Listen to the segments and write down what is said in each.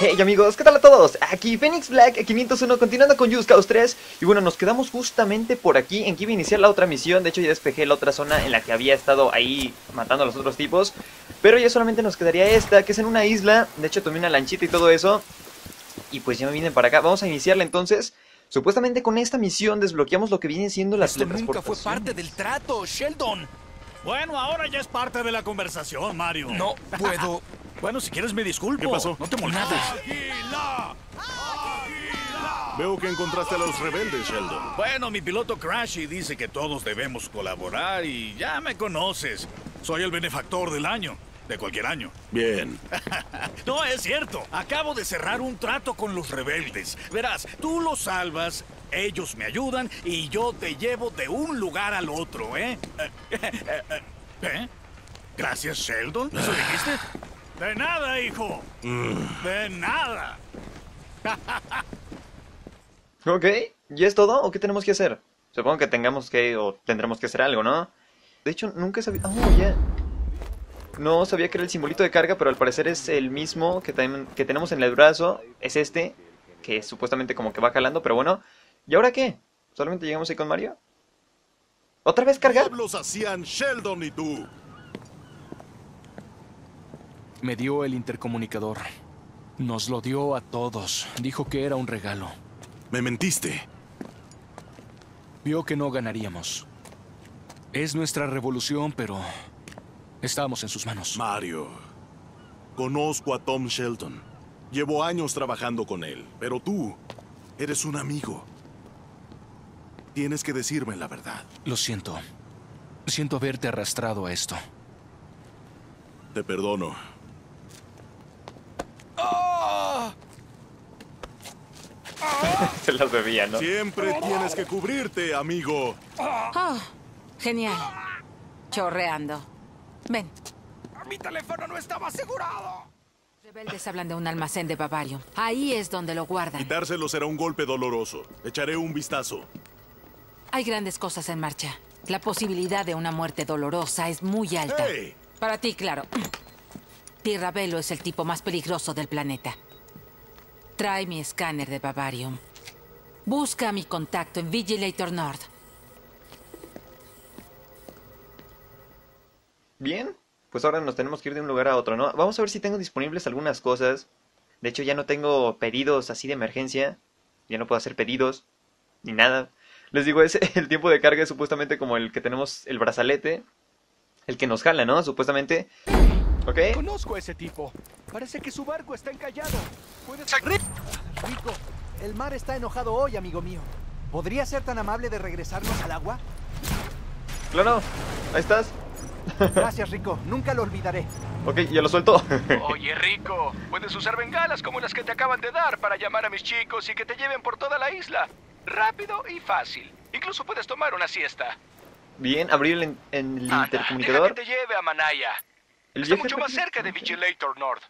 Hey amigos, ¿qué tal a todos? Aquí Phoenix Black 501 continuando con Just Cause 3 Y bueno, nos quedamos justamente por aquí en que iba a iniciar la otra misión. De hecho ya despejé la otra zona en la que había estado ahí matando a los otros tipos. Pero ya solamente nos quedaría esta, que es en una isla. De hecho tomé una lanchita y todo eso. Y pues ya me vienen para acá, vamos a iniciarla entonces. Supuestamente con esta misión desbloqueamos lo que vienen siendo las Esto nunca fue parte del trato, Sheldon. Bueno, ahora ya es parte de la conversación, Mario. No puedo Bueno, si quieres me disculpo. ¿Qué pasó? No te molestes. ¡Águila! Veo que encontraste a los rebeldes, Sheldon. Bueno, mi piloto Crashy dice que todos debemos colaborar y ya me conoces. Soy el benefactor del año. De cualquier año. Bien. No, es cierto. Acabo de cerrar un trato con los rebeldes. Verás, tú los salvas, ellos me ayudan y yo te llevo de un lugar al otro, ¿eh? Eh, eh, eh, ¿Eh? Gracias, Sheldon. ¿Eso dijiste? De nada, hijo. De nada. Ok, ¿y es todo? ¿O qué tenemos que hacer? Supongo que tengamos que, o tendremos que hacer algo, ¿no? De hecho, nunca sabía... Oh, ya... No sabía que era el simbolito de carga, pero al parecer es el mismo que, que tenemos en el brazo. Es este, que supuestamente como que va jalando, pero bueno. ¿Y ahora qué? ¿Solamente llegamos ahí con Mario? ¿Otra vez cargar? Diablos hacían Sheldon y tú. Me dio el intercomunicador. Nos lo dio a todos. Dijo que era un regalo. Me mentiste. Vio que no ganaríamos. Es nuestra revolución, pero estamos en sus manos. Mario. Conozco a Tom Sheldon. Llevo años trabajando con él, pero tú eres un amigo. Tienes que decirme la verdad. Lo siento. Siento haberte arrastrado a esto. Te perdono. Se las bebía, ¿no? Siempre tienes que cubrirte, amigo. Oh, genial. Chorreando. Ven. Mi teléfono no estaba asegurado. Rebeldes hablan de un almacén de Bavarium. Ahí es donde lo guardan. Quitárselo será un golpe doloroso. Echaré un vistazo. Hay grandes cosas en marcha. La posibilidad de una muerte dolorosa es muy alta. ¡Hey! Para ti, claro. Tierra Velo es el tipo más peligroso del planeta. Trae mi escáner de Bavarium. Busca mi contacto en Vigilator Nord. Bien, pues ahora nos tenemos que ir de un lugar a otro, ¿no? Vamos a ver si tengo disponibles algunas cosas. De hecho, ya no tengo pedidos así de emergencia. Ya no puedo hacer pedidos. Ni nada. Les digo, es el tiempo de carga es supuestamente como el que tenemos el brazalete. El que nos jala, ¿no? Supuestamente. ¿Ok? Conozco a ese tipo. Parece que su barco está encallado. Puedes... Rico, el mar está enojado hoy, amigo mío. ¿Podría ser tan amable de regresarnos al agua? Claro, ahí estás. Gracias, Rico. Nunca lo olvidaré. Ok, ya lo suelto. Oye, Rico, puedes usar bengalas como las que te acaban de dar para llamar a mis chicos y que te lleven por toda la isla. Rápido y fácil. Incluso puedes tomar una siesta. Bien, abrir el, el intercomunicador. Deja que te lleve a Manaya. El Está mucho más cerca de Vigilator Nord.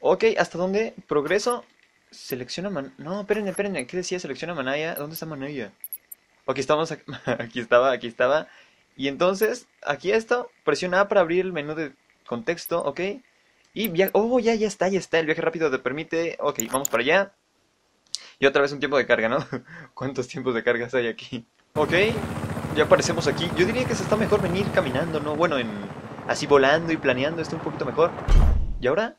Ok, ¿hasta dónde? Progreso. Selecciona Man... No, espérenme, espérenme. ¿Qué decía? Selecciona Manaya. ¿Dónde está Manaya? Ok, estamos... Aquí estaba, aquí estaba. Y entonces, aquí esto. Presiona A para abrir el menú de contexto, ok. Y viaje... Oh, ya, ya está, ya está. El viaje rápido te permite... Ok, vamos para allá. Y otra vez un tiempo de carga, ¿no? ¿Cuántos tiempos de cargas hay aquí? Ok, ya aparecemos aquí. Yo diría que se está mejor venir caminando, ¿no? Bueno, en... Así volando y planeando está un poquito mejor. ¿Y ahora?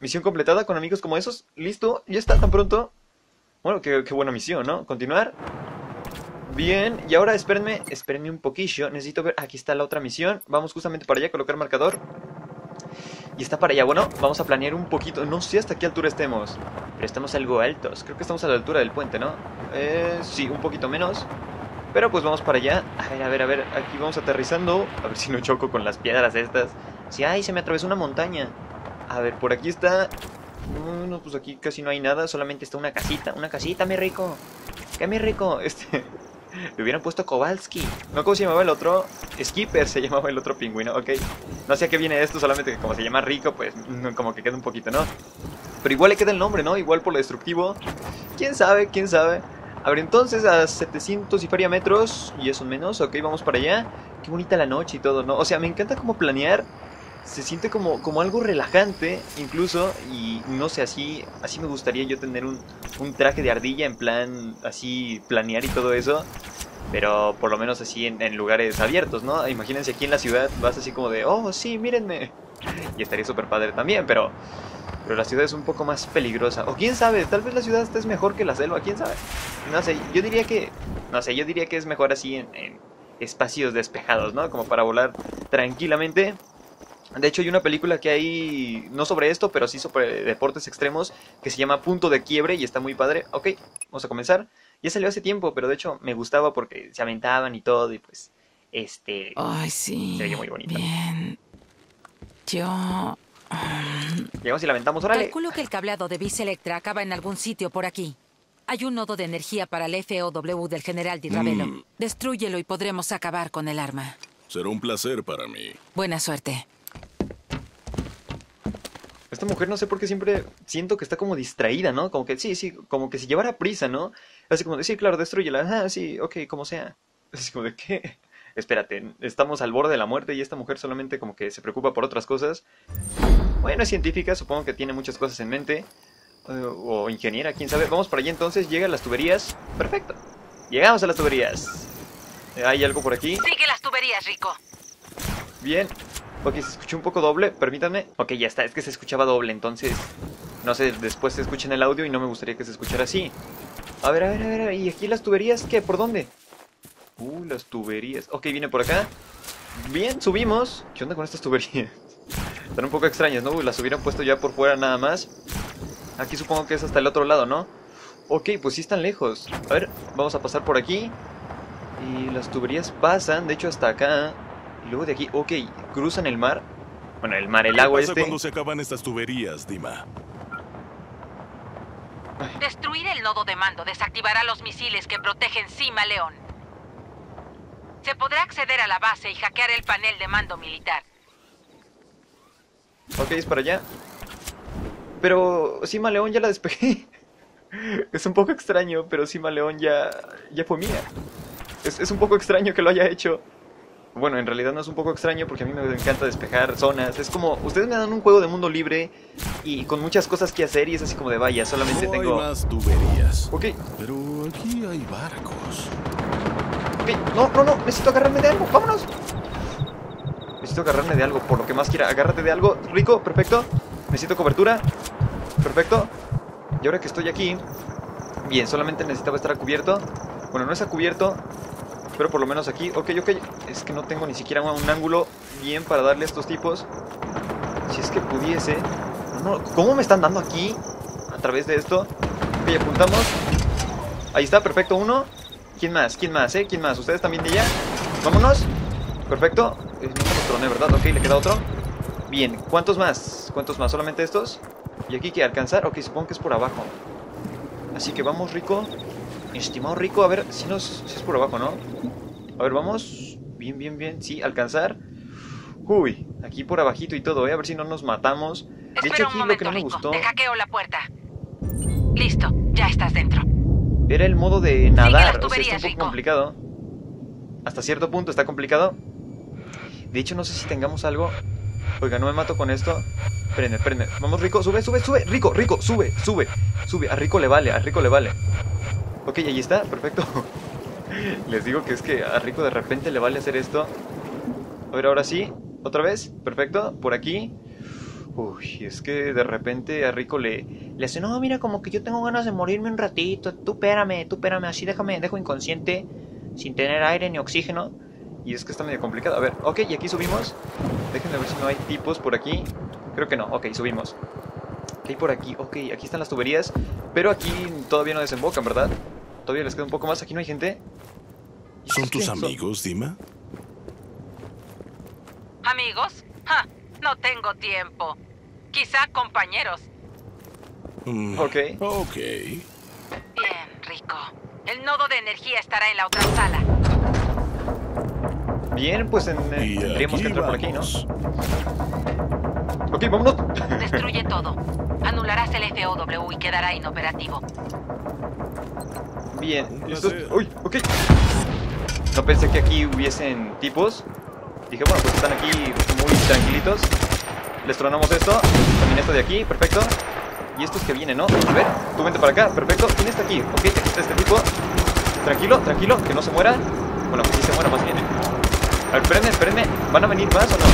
Misión completada con amigos como esos. Listo, ya está tan pronto. Bueno, qué, buena misión, ¿no? Continuar. Bien, y ahora espérenme, espérenme un poquillo. Necesito ver. Aquí está la otra misión. Vamos justamente para allá, colocar marcador. Y está para allá. Bueno, vamos a planear un poquito. No sé hasta qué altura estemos. Pero estamos algo altos. Creo que estamos a la altura del puente, ¿no? Eh, sí, un poquito menos. Pero pues vamos para allá. A ver, a ver, a ver. Aquí vamos aterrizando. A ver si no choco con las piedras estas. Sí, ay, se me atravesó una montaña. A ver, por aquí está. No, no, pues aquí casi no hay nada. Solamente está una casita. Una casita, mi rico. ¿Qué, mi rico? Este. Le hubieran puesto Kowalski. No, ¿cómo se llamaba el otro? Skipper se llamaba el otro pingüino, ok. No sé a qué viene esto, solamente que como se llama rico, pues como que queda un poquito, ¿no? Pero igual le queda el nombre, ¿no? Igual por lo destructivo. ¿Quién sabe? ¿Quién sabe? A ver, entonces a 700 y feria metros, y eso menos, ok, vamos para allá. Qué bonita la noche y todo, ¿no? O sea, me encanta como planear se siente como, como algo relajante, incluso, y no sé, así, así me gustaría yo tener un, un traje de ardilla en plan, así, planear y todo eso, pero por lo menos así en, en lugares abiertos, ¿no? Imagínense aquí en la ciudad vas así como de, oh, sí, mírenme, y estaría súper padre también, pero, pero la ciudad es un poco más peligrosa, o quién sabe, tal vez la ciudad esté mejor que la selva, quién sabe, no sé, yo diría que, no sé, yo diría que es mejor así en, en espacios despejados, ¿no? Como para volar tranquilamente. De hecho, hay una película que hay, no sobre esto, pero sí sobre deportes extremos, que se llama Punto de Quiebre y está muy padre. Ok, vamos a comenzar. Ya salió hace tiempo, pero de hecho me gustaba porque se aventaban y todo, y pues, este... Ay, sí. Se veía muy bonita. Bien. Yo. Llegamos y la aventamos, órale. Calculo que el cableado de Vis Electra acaba en algún sitio por aquí. Hay un nodo de energía para el FOW del general Di Ravelo. Mm. Destrúyelo y podremos acabar con el arma. Será un placer para mí. Buena suerte. Esta mujer no sé por qué siempre siento que está como distraída, ¿no? Como que sí, sí, como que si llevara prisa, ¿no? Así como de, sí, claro, destruyela. Ah, sí, ok, como sea. Así como de, ¿qué? Espérate, estamos al borde de la muerte y esta mujer solamente como que se preocupa por otras cosas. Bueno, es científica, supongo que tiene muchas cosas en mente. Eh, o ingeniera, quién sabe. Vamos para allá entonces, llega a las tuberías. Perfecto. Llegamos a las tuberías. Eh, ¿Hay algo por aquí? Sigue las tuberías, Rico. Bien. Ok, se escuchó un poco doble, permítanme. Ok, ya está, es que se escuchaba doble, entonces... No sé, después se escucha en el audio y no me gustaría que se escuchara así. A ver, a ver, a ver, ¿y aquí las tuberías qué? ¿Por dónde? Uh, las tuberías. Ok, viene por acá. Bien, subimos. ¿Qué onda con estas tuberías? Están un poco extrañas, ¿no? Las hubieran puesto ya por fuera nada más. Aquí supongo que es hasta el otro lado, ¿no? Ok, pues sí están lejos. A ver, vamos a pasar por aquí. Y las tuberías pasan, de hecho, hasta acá. Y luego de aquí, ok, cruzan el mar. Bueno, el mar, el ¿Qué agua pasa este. cuando se acaban estas tuberías, Dima? Destruir el nodo de mando desactivará los misiles que protegen Cima León. Se podrá acceder a la base y hackear el panel de mando militar. Ok, es para allá. Pero Sima León ya la despegué. es un poco extraño, pero Sima León ya, ya fue mía. Es, es un poco extraño que lo haya hecho. Bueno, en realidad no es un poco extraño porque a mí me encanta despejar zonas. Es como, ustedes me dan un juego de mundo libre y con muchas cosas que hacer y es así como de vaya, solamente No tengo... hay más tuberías. Ok, Pero aquí hay barcos. No, no, no, necesito agarrarme de algo, vámonos. Necesito agarrarme de algo, por lo que más quiera. Agárrate de algo, rico, perfecto. Necesito cobertura, perfecto. Y ahora que estoy aquí, bien, solamente necesitaba estar a cubierto. Bueno, no es a cubierto, pero por lo menos aquí, ok, ok. Es que no tengo ni siquiera un, ángulo bien para darle a estos tipos. Si es que pudiese. No, ¿Cómo me están dando aquí? A través de esto. Ok, apuntamos. Ahí está, perfecto, uno. ¿Quién más? ¿Quién más, eh? ¿Quién más? ¿Ustedes también de allá? Vámonos. Perfecto. Eh, no troné, ¿verdad? Ok, le queda otro. Bien, ¿cuántos más? ¿Cuántos más? ¿Solamente estos? ¿Y aquí que alcanzar? Ok, supongo que es por abajo. Así que vamos, Rico. Estimado Rico, a ver si, nos, si es por abajo, ¿no? A ver, vamos. Bien, bien, bien. Sí, alcanzar. Uy, aquí por abajito y todo, ¿eh? A ver si no nos matamos. De hecho, un aquí lo que no me Rico. gustó Te hackeo la puerta. Listo, ya estás dentro. Era el modo de nadar. O sea, está un poco complicado. Hasta cierto punto está complicado. De hecho, no sé si tengamos algo. Oiga, no me mato con esto. Espérenme, espérenme. Vamos, Rico, sube, sube, sube. Rico, Rico, sube, sube, sube. A Rico le vale, a Rico le vale. Ok, ahí está, perfecto. Les digo que es que a Rico de repente le vale hacer esto. A ver, ahora sí. Otra vez, perfecto. Por aquí. Uy, es que de repente a Rico le, le hace, no, mira, como que yo tengo ganas de morirme un ratito. Tú espérame, tú espérame, así déjame, dejo inconsciente, sin tener aire ni oxígeno. Y es que está medio complicado. A ver, ok, y aquí subimos. Déjenme ver si no hay tipos por aquí. Creo que no, ok, subimos. ¿Qué hay por aquí? Ok, aquí están las tuberías. Pero aquí todavía no desembocan, ¿verdad? Todavía les queda un poco más. Aquí no hay gente. ¿Y ¿Son tus amigos, Dima? ¿Amigos? Ja, no tengo tiempo. Quizá compañeros. Mm, Ok. Ok. Bien, Rico. El nodo de energía estará en la otra sala. Bien, pues en- eh, tendríamos que entrar por aquí, ¿no? vamos. Ok, vámonos. Destruye todo. Anularás el FOW y quedará inoperativo. Bien. Uy, ok. No pensé que aquí hubiesen tipos. Dije, bueno, pues están aquí muy tranquilitos. Les tronamos esto. También esto de aquí, perfecto. Y estos que vienen, ¿no? A ver, tú vente para acá, perfecto. ¿Quién está aquí? Ok, aquí está este tipo. Tranquilo, tranquilo, que no se muera. Bueno, que sí se muera más bien. ¿eh? A ver, espérenme, espérenme. ¿Van a venir más o no?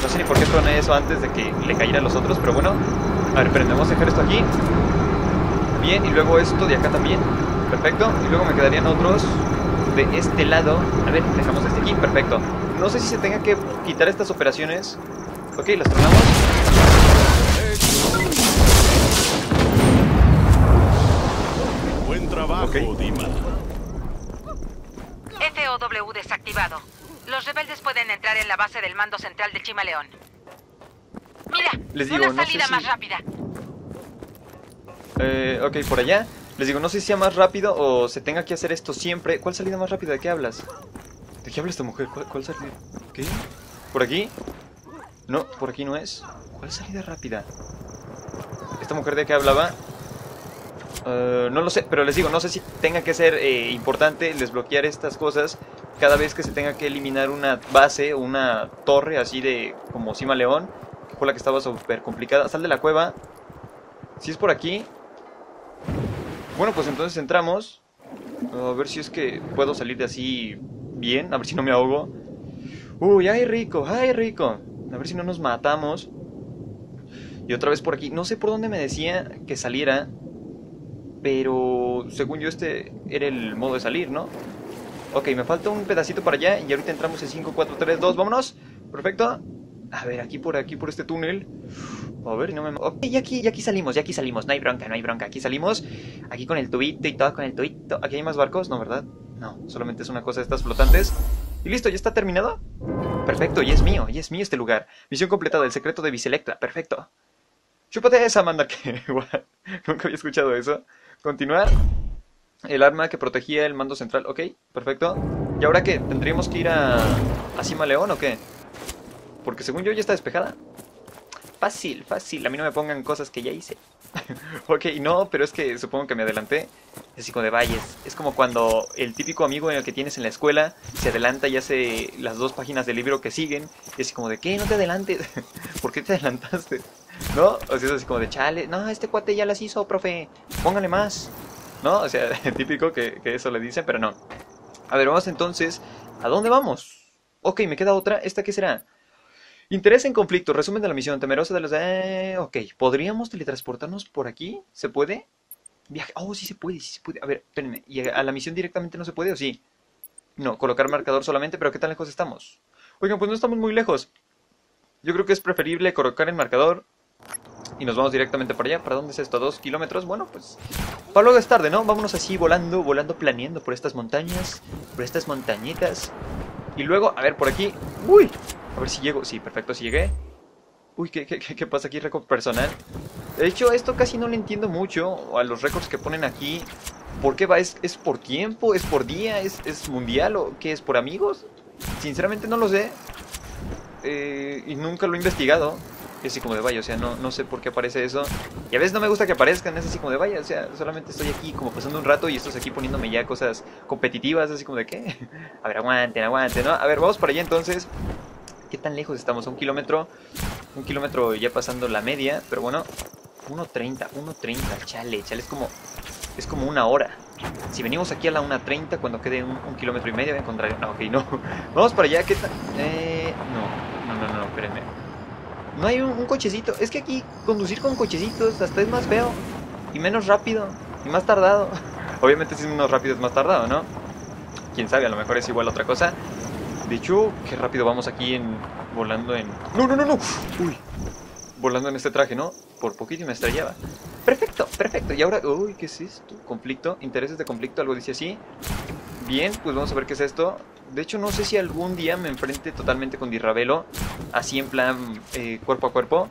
No sé ni por qué troné eso antes de que le cayera a los otros, pero bueno. A ver, espérenme, vamos a dejar esto aquí. Bien, y luego esto de acá también. Perfecto. Y luego me quedarían otros de este lado. A ver, dejamos este aquí, perfecto. No sé si se tenga que quitar estas operaciones. Ok, las tronamos. Buen trabajo, Ok. Dima. FOW desactivado. Los rebeldes pueden entrar en la base del mando central de Chimaleón. Mira, Les digo, una no sé salida si- más rápida. Eh, ok, por allá. Les digo, no sé si sea más rápido o se tenga que hacer esto siempre. ¿Cuál salida más rápida? ¿De qué hablas? ¿De qué habla esta mujer? ¿Cuál, cuál salida? ¿Qué? ¿Por aquí? No, por aquí no es. ¿Cuál salida rápida? ¿Esta mujer de qué hablaba? Eh, no lo sé, pero les digo, no sé si tenga que ser eh, importante desbloquear estas cosas cada vez que se tenga que eliminar una base o una torre así de como Cima León, que fue la que estaba súper complicada. Sal de la cueva. Si es por aquí. Bueno, pues entonces entramos. A ver si es que puedo salir de así bien, a ver si no me ahogo. Uy, ay rico, ay rico. A ver si no nos matamos. Y otra vez por aquí. No sé por dónde me decía que saliera. Pero según yo este era el modo de salir, ¿no? Ok, me falta un pedacito para allá y ahorita entramos en 5, 4, 3, 2, vámonos. Perfecto. A ver, aquí por aquí, por este túnel. A ver, no me... Ok, ya aquí, ya aquí salimos, ya aquí salimos. No hay bronca, no hay bronca. Aquí salimos. Aquí con el tubito y todo, con el tubito. Aquí hay más barcos, ¿no, verdad? No, solamente es una cosa de estas flotantes. Y listo, ¿ya está terminado? Perfecto, y es mío, y es mío este lugar. Misión completada, el secreto de Biselectra. Perfecto. Chúpate esa, manda que... Nunca había escuchado eso. Continuar. El arma que protegía el mando central. Ok, perfecto. ¿Y ahora qué? ¿Tendríamos que ir a... a Cima León o qué? Porque según yo ya está despejada. Fácil, fácil. A mí no me pongan cosas que ya hice. ok, no, pero es que supongo que me adelanté. Es así como de valles. Es como cuando el típico amigo en el que tienes en la escuela se adelanta y hace las dos páginas del libro que siguen. Y es así como de, ¿qué? No te adelantes. ¿Por qué te adelantaste? ¿No? O sea, es así como de, chale. No, este cuate ya las hizo, profe. Póngale más. ¿No? O sea, típico que, que eso le dicen, pero no. A ver, vamos entonces. ¿A dónde vamos? Ok, me queda otra. ¿Esta qué será? Interés en conflicto, resumen de la misión, temerosa de los... Eh, ok, ¿podríamos teletransportarnos por aquí? ¿Se puede? Viaje... Oh, sí se puede, sí se puede. A ver, espérenme, ¿y a la misión directamente no se puede o sí? No, colocar marcador solamente, pero ¿qué tan lejos estamos? Oigan, pues no estamos muy lejos. Yo creo que es preferible colocar el marcador y nos vamos directamente para allá. ¿Para dónde es esto? ¿Dos kilómetros? Bueno, pues... Para luego es tarde, ¿no? Vámonos así volando, volando, planeando por estas montañas, por estas montañitas. Y luego, a ver, por aquí... ¡Uy! A ver si llego. Sí, perfecto, si llegué. Uy, ¿qué, qué, qué- pasa aquí? Récord personal. De hecho, esto casi no le entiendo mucho a los récords que ponen aquí. ¿Por qué va? ¿Es, es por tiempo? ¿Es por día? ¿Es, ¿Es mundial? ¿O qué es? ¿Por amigos? Sinceramente no lo sé. Eh, y nunca lo he investigado. Es así como de vaya, o sea, no, no sé por qué aparece eso. Y a veces no me gusta que aparezcan, es así como de vaya, o sea, solamente estoy aquí como pasando un rato y estos aquí poniéndome ya cosas competitivas, así como de qué. A ver, aguanten, aguanten, ¿no? A ver, vamos para allá entonces. ¿Qué tan lejos estamos? ¿A un kilómetro? Un kilómetro ya pasando la media, pero bueno. 1.30, 1.30, chale, chale, es como, es como una hora. Si venimos aquí a la 1.30, cuando quede un, un kilómetro y medio, voy a encontrar... No, ok, no. Vamos para allá, ¿qué tal? Eh, no, no, no, no, espérenme. No hay un, un cochecito. Es que aquí conducir con cochecitos hasta es más feo. Y menos rápido. Y más tardado. Obviamente si es menos rápido es más tardado, ¿no? Quién sabe, a lo mejor es igual otra cosa. De hecho, qué rápido vamos aquí en... Volando en... No, no, no, no. Uy. Volando en este traje, ¿no? Por poquito me estrellaba. Perfecto, perfecto. Y ahora... Uy, ¿qué es esto? Conflicto. Intereses de conflicto, algo dice así. Bien, pues vamos a ver qué es esto. De hecho, no sé si algún día me enfrente totalmente con Dirravelo. Así en plan eh, cuerpo a cuerpo.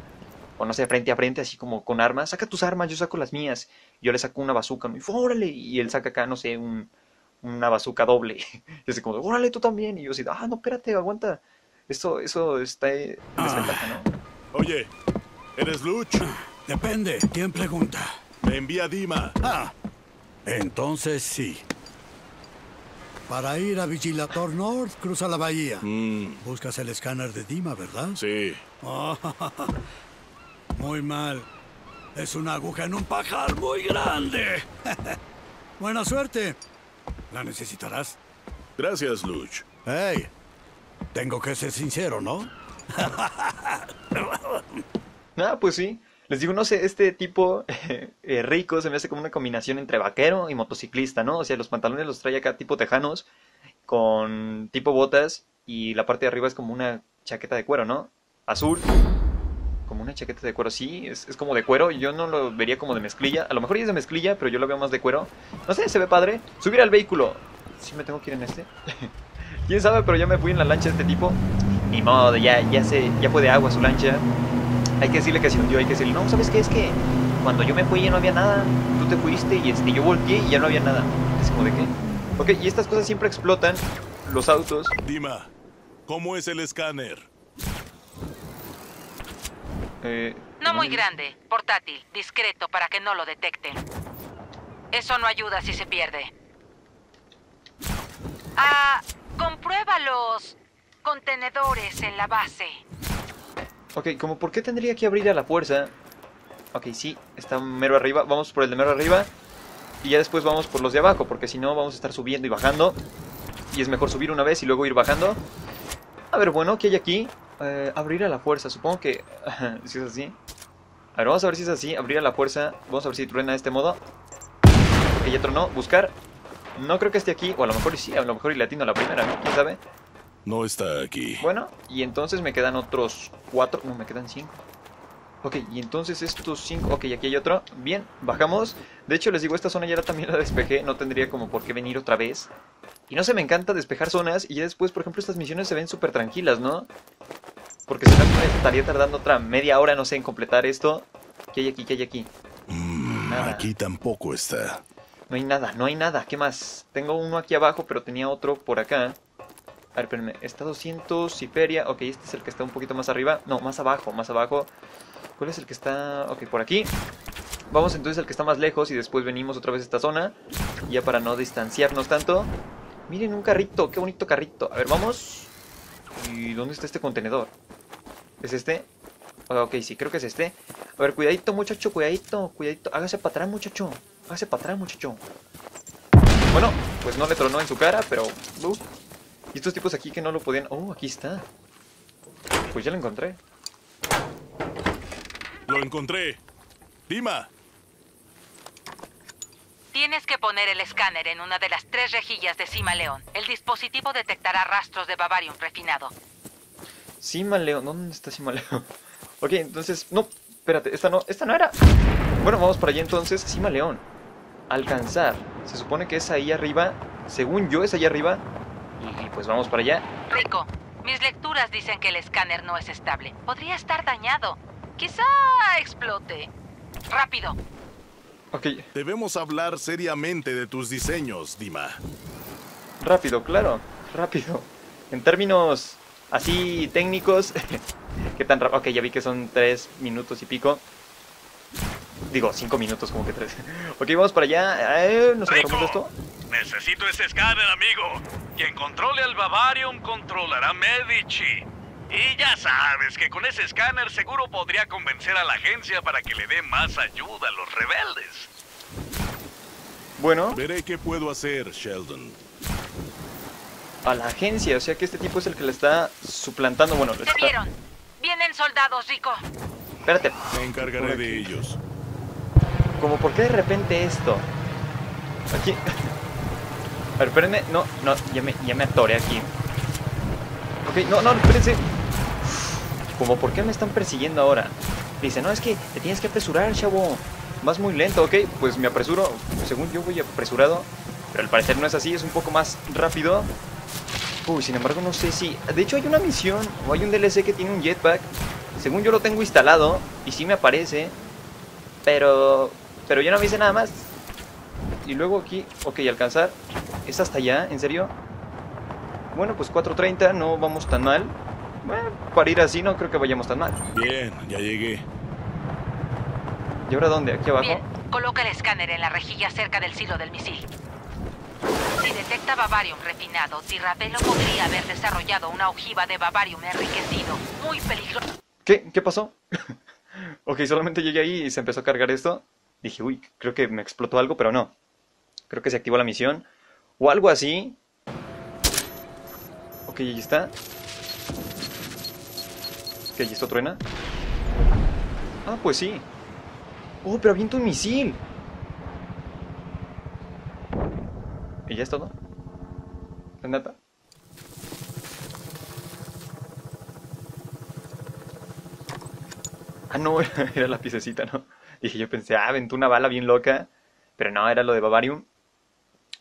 O no sé, frente a frente, así como con armas. Saca tus armas, yo saco las mías. Yo le saco una bazooka. Y órale. Y él saca acá, no sé, un, una bazooka doble. Y así como, órale, tú también. Y yo así, ah, no, espérate, aguanta. Eso, eso está en desventaja, ¿no? Oye, ¿eres Luch? Depende. ¿Quién pregunta? Me envía Dima. Ah, entonces sí. Para ir a Vigilator North, cruza la bahía. Mm, Buscas el escáner de Dima, ¿verdad? sí. Muy mal. Es una aguja en un pajar muy grande. Buena suerte. ¿La necesitarás? Gracias, Luch. Hey, tengo que ser sincero, ¿no? Ah, pues sí. Les digo, no sé, este tipo eh, rico se me hace como una combinación entre vaquero y motociclista, ¿no? O sea, los pantalones los trae acá tipo tejanos, con tipo botas, y la parte de arriba es como una chaqueta de cuero, ¿no? Azul. Como una chaqueta de cuero, sí, es, es como de cuero. Yo no lo vería como de mezclilla. A lo mejor ya es de mezclilla, pero yo lo veo más de cuero. No sé, se ve padre. Subir al vehículo. Sí me tengo que ir en este. Quién sabe, pero ya me fui en la lancha de este tipo. Ni modo, ya, ya se, ya fue de agua su lancha. Hay que decirle que se hundió, hay que decirle, no, ¿sabes qué? Es que cuando yo me fui ya no había nada. Tú te fuiste y este, yo volteé y ya no había nada. Es como de qué. Ok, y estas cosas siempre explotan. Los autos. Dima, ¿cómo es el escáner? Eh, No muy grande, portátil, discreto para que no lo detecten. Eso no ayuda si se pierde. Ah, comprueba los contenedores en la base. Ok, como por qué tendría que abrir a la fuerza. Ok, sí, está mero arriba. Vamos por el de mero arriba. Y ya después vamos por los de abajo, porque si no vamos a estar subiendo y bajando. Y es mejor subir una vez y luego ir bajando. A ver, bueno, ¿qué hay aquí? Eh, abrir a la fuerza, supongo que... si es así. A ver, vamos a ver si es así. Abrir a la fuerza. Vamos a ver si truena de este modo. Ok, ya tronó. Buscar. No creo que esté aquí. O a lo mejor sí, a lo mejor y latino la primera, ¿no? ¿Quién sabe? No está aquí. Bueno, y entonces me quedan otros cuatro. No, me quedan cinco. Ok, y entonces estos cinco. Ok, aquí hay otro. Bien, bajamos. De hecho, les digo, esta zona ya la- también la despejé. No tendría como por qué venir otra vez. Y no sé, me encanta despejar zonas. Y ya después, por ejemplo, estas misiones se ven súper tranquilas, ¿no? Porque si no, me estaría tardando otra media hora, no sé, en completar esto. ¿Qué hay aquí? ¿Qué hay aquí? Mm, aquí tampoco está. No hay nada, no hay nada. ¿Qué más? Tengo uno aquí abajo, pero tenía otro por acá. A ver, espérenme. Está 200, Siberia. Ok, este es el que está un poquito más arriba. No, más abajo, más abajo. ¿Cuál es el que está...? Ok, por aquí. Vamos entonces al que está más lejos y después venimos otra vez a esta zona. Ya para no distanciarnos tanto. Miren, un carrito. Qué bonito carrito. A ver, vamos. ¿Y dónde está este contenedor? ¿Es este? Ah, ok, sí, creo que es este. A ver, cuidadito, muchacho, cuidadito, cuidadito. Hágase para atrás, muchacho. Hágase para atrás, muchacho. Bueno, pues no le tronó en su cara, pero... uh. Y estos tipos aquí que no lo podían... Oh, aquí está. Pues ya lo encontré. Lo encontré. Dima, Tienes que poner el escáner en una de las tres rejillas de Cima León. El dispositivo detectará rastros de Bavarium refinado. Simaleón. ¿Dónde está Simaleón? ok, entonces... No, espérate. Esta no, esta no era. Bueno, vamos para allá entonces. Simaleón. Alcanzar. Se supone que es ahí arriba. Según yo es ahí arriba. Y, y pues vamos para allá. Rico, mis lecturas dicen que el escáner no es estable. Podría estar dañado. Quizá explote. Rápido. Ok, debemos hablar seriamente de tus diseños, Dima. rápido, claro. Rápido. En términos así técnicos... ¿Qué tan rápido? Ok, ya vi que son tres minutos y pico. Digo, cinco minutos, como que tres. ok, vamos para allá. Eh, ¿Nos agarramos de esto? Necesito ese escáner, amigo. Quien controle al Bavarium controlará Medici. Y ya sabes que con ese escáner seguro podría convencer a la agencia para que le dé más ayuda a los rebeldes. Bueno, Veré qué puedo hacer, Sheldon. a la agencia. O sea que este tipo es el que le está suplantando. Bueno, le está... vieron. Vienen soldados, Rico. Espérate. Me encargaré de ellos. Como por qué de repente esto. Aquí. A ver, espérenme. No, no, ya me, ya me atoré aquí. Ok, no, no, espérense. Como por qué me están persiguiendo ahora. Dice, no, es que te tienes que apresurar, chavo. Vas muy lento, ok. Pues me apresuro. Según yo voy apresurado. Pero al parecer no es así, es un poco más rápido. Uy, sin embargo, no sé si. De hecho, hay una misión o hay un DLC que tiene un jetpack. Según yo lo tengo instalado. Y sí me aparece. Pero. Pero yo no me hice nada más. Y luego aquí. Ok, alcanzar. ¿Es hasta allá? ¿En serio? Bueno, pues 4.30, no vamos tan mal. Bueno, para ir así no creo que vayamos tan mal. Bien, ya llegué. ¿Y ahora dónde? ¿Aquí abajo? Bien, coloca el escáner en la rejilla cerca del silo del misil. Si detecta Bavarium refinado, Tirabello podría haber desarrollado una ojiva de Bavarium enriquecido. Muy peligroso. ¿Qué? ¿Qué pasó? ok, solamente llegué ahí y se empezó a cargar esto. Dije, uy, creo que me explotó algo, pero no. Creo que se activó la misión. O algo así. Ok, ahí está. ¿Y esto truena? Ah, pues sí. Oh, pero avienta un misil. ¿Y ya es todo? ¿Es neta? Ah, no, era la piececita, ¿no? Dije, yo pensé, ah, aventó una bala bien loca. Pero no, era lo de Bavarium.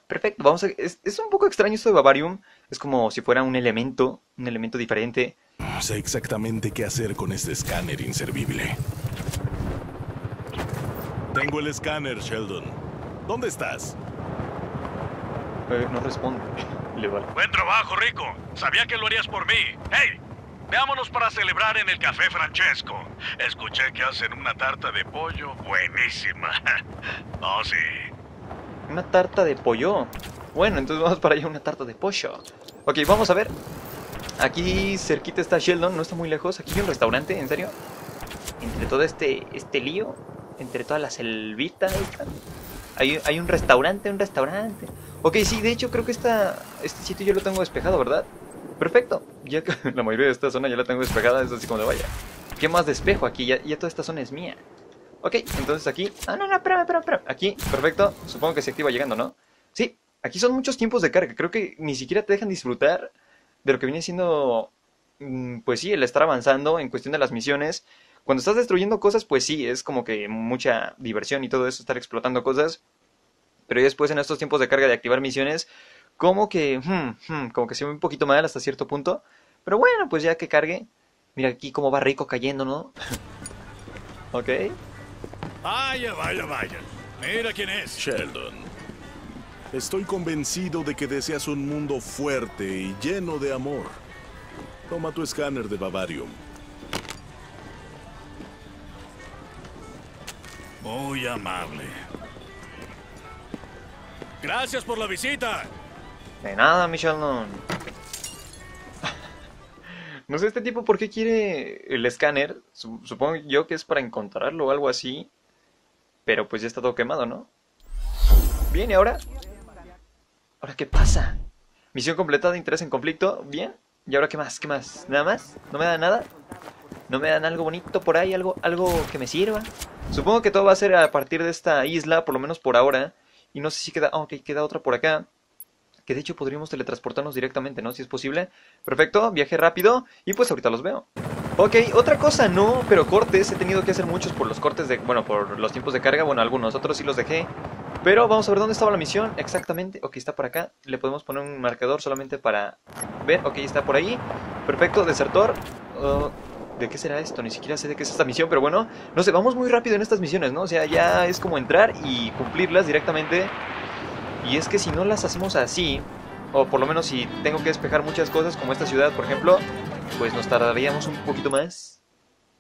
Perfecto, vamos a... Es, es un poco extraño esto de Bavarium. Es como si fuera un elemento, un elemento diferente. Sé exactamente qué hacer con este escáner inservible. Tengo el escáner, Sheldon. ¿Dónde estás? Eh, no responde. Le vale. Buen trabajo, Rico. Sabía que lo harías por mí. ¡Hey! Veámonos para celebrar en el Café Francesco. Escuché que hacen una tarta de pollo buenísima. Oh, sí. Una tarta de pollo. Bueno, entonces vamos para allá una tarta de pollo. Ok, vamos a ver. Aquí cerquita está Sheldon, no está muy lejos. Aquí hay un restaurante, ¿en serio? Entre todo este, este lío, entre toda la selvita esta, hay, hay un restaurante, un restaurante. Ok, sí, de hecho creo que esta, este sitio yo lo tengo despejado, ¿verdad? Perfecto. Ya que la mayoría de esta zona ya la tengo despejada, es así como de vaya. ¿Qué más despejo aquí? Ya, ya toda esta zona es mía. Ok, entonces aquí... Ah, no, no, espérame, espérame, espérame. Aquí, perfecto. Supongo que se activa llegando, ¿no? Sí, aquí son muchos tiempos de carga. Creo que ni siquiera te dejan disfrutar de lo que viene siendo... mm, Pues sí, el estar avanzando en cuestión de las misiones. Cuando estás destruyendo cosas, pues sí, es como que mucha diversión y todo eso, estar explotando cosas. Pero después en estos tiempos de carga de activar misiones, como que... hmm, hmm, como que se ve un poquito mal hasta cierto punto. Pero bueno, pues ya que cargue. Mira aquí cómo va rico cayendo, ¿no? ok. Vaya, vaya, vaya. Mira quién es. Sheldon. Estoy convencido de que deseas un mundo fuerte y lleno de amor. Toma tu escáner de Bavarium. Muy amable. Gracias por la visita. De nada, mi Sheldon. No sé este tipo por qué quiere el escáner. Su- Supongo yo que es para encontrarlo o algo así. Pero pues ya está todo quemado, ¿no? Bien, ¿y ahora? ¿Ahora qué pasa? Misión completada, interés en conflicto. Bien. ¿Y ahora qué más? ¿Qué más? ¿Nada más? ¿No me dan nada? ¿No me dan algo bonito por ahí? ¿Algo, algo que me sirva? Supongo que todo va a ser a partir de esta isla, por lo menos por ahora. Y no sé si queda... ok, queda otra por acá. Que de hecho podríamos teletransportarnos directamente, ¿no? Si es posible. Perfecto, viaje rápido. Y pues ahorita los veo. Ok, otra cosa no, pero cortes. He tenido que hacer muchos por los cortes de... Bueno, por los tiempos de carga. Bueno, algunos, otros sí los dejé. Pero vamos a ver dónde estaba la misión exactamente. Ok, está por acá. Le podemos poner un marcador solamente para ver. Ok, está por ahí. Perfecto, desertor. Uh, ¿De qué será esto? Ni siquiera sé de qué es esta misión, pero bueno. No sé, vamos muy rápido en estas misiones, ¿no? O sea, ya es como entrar y cumplirlas directamente. Y es que si no las hacemos así, o por lo menos si tengo que despejar muchas cosas, como esta ciudad, por ejemplo, pues nos tardaríamos un poquito más.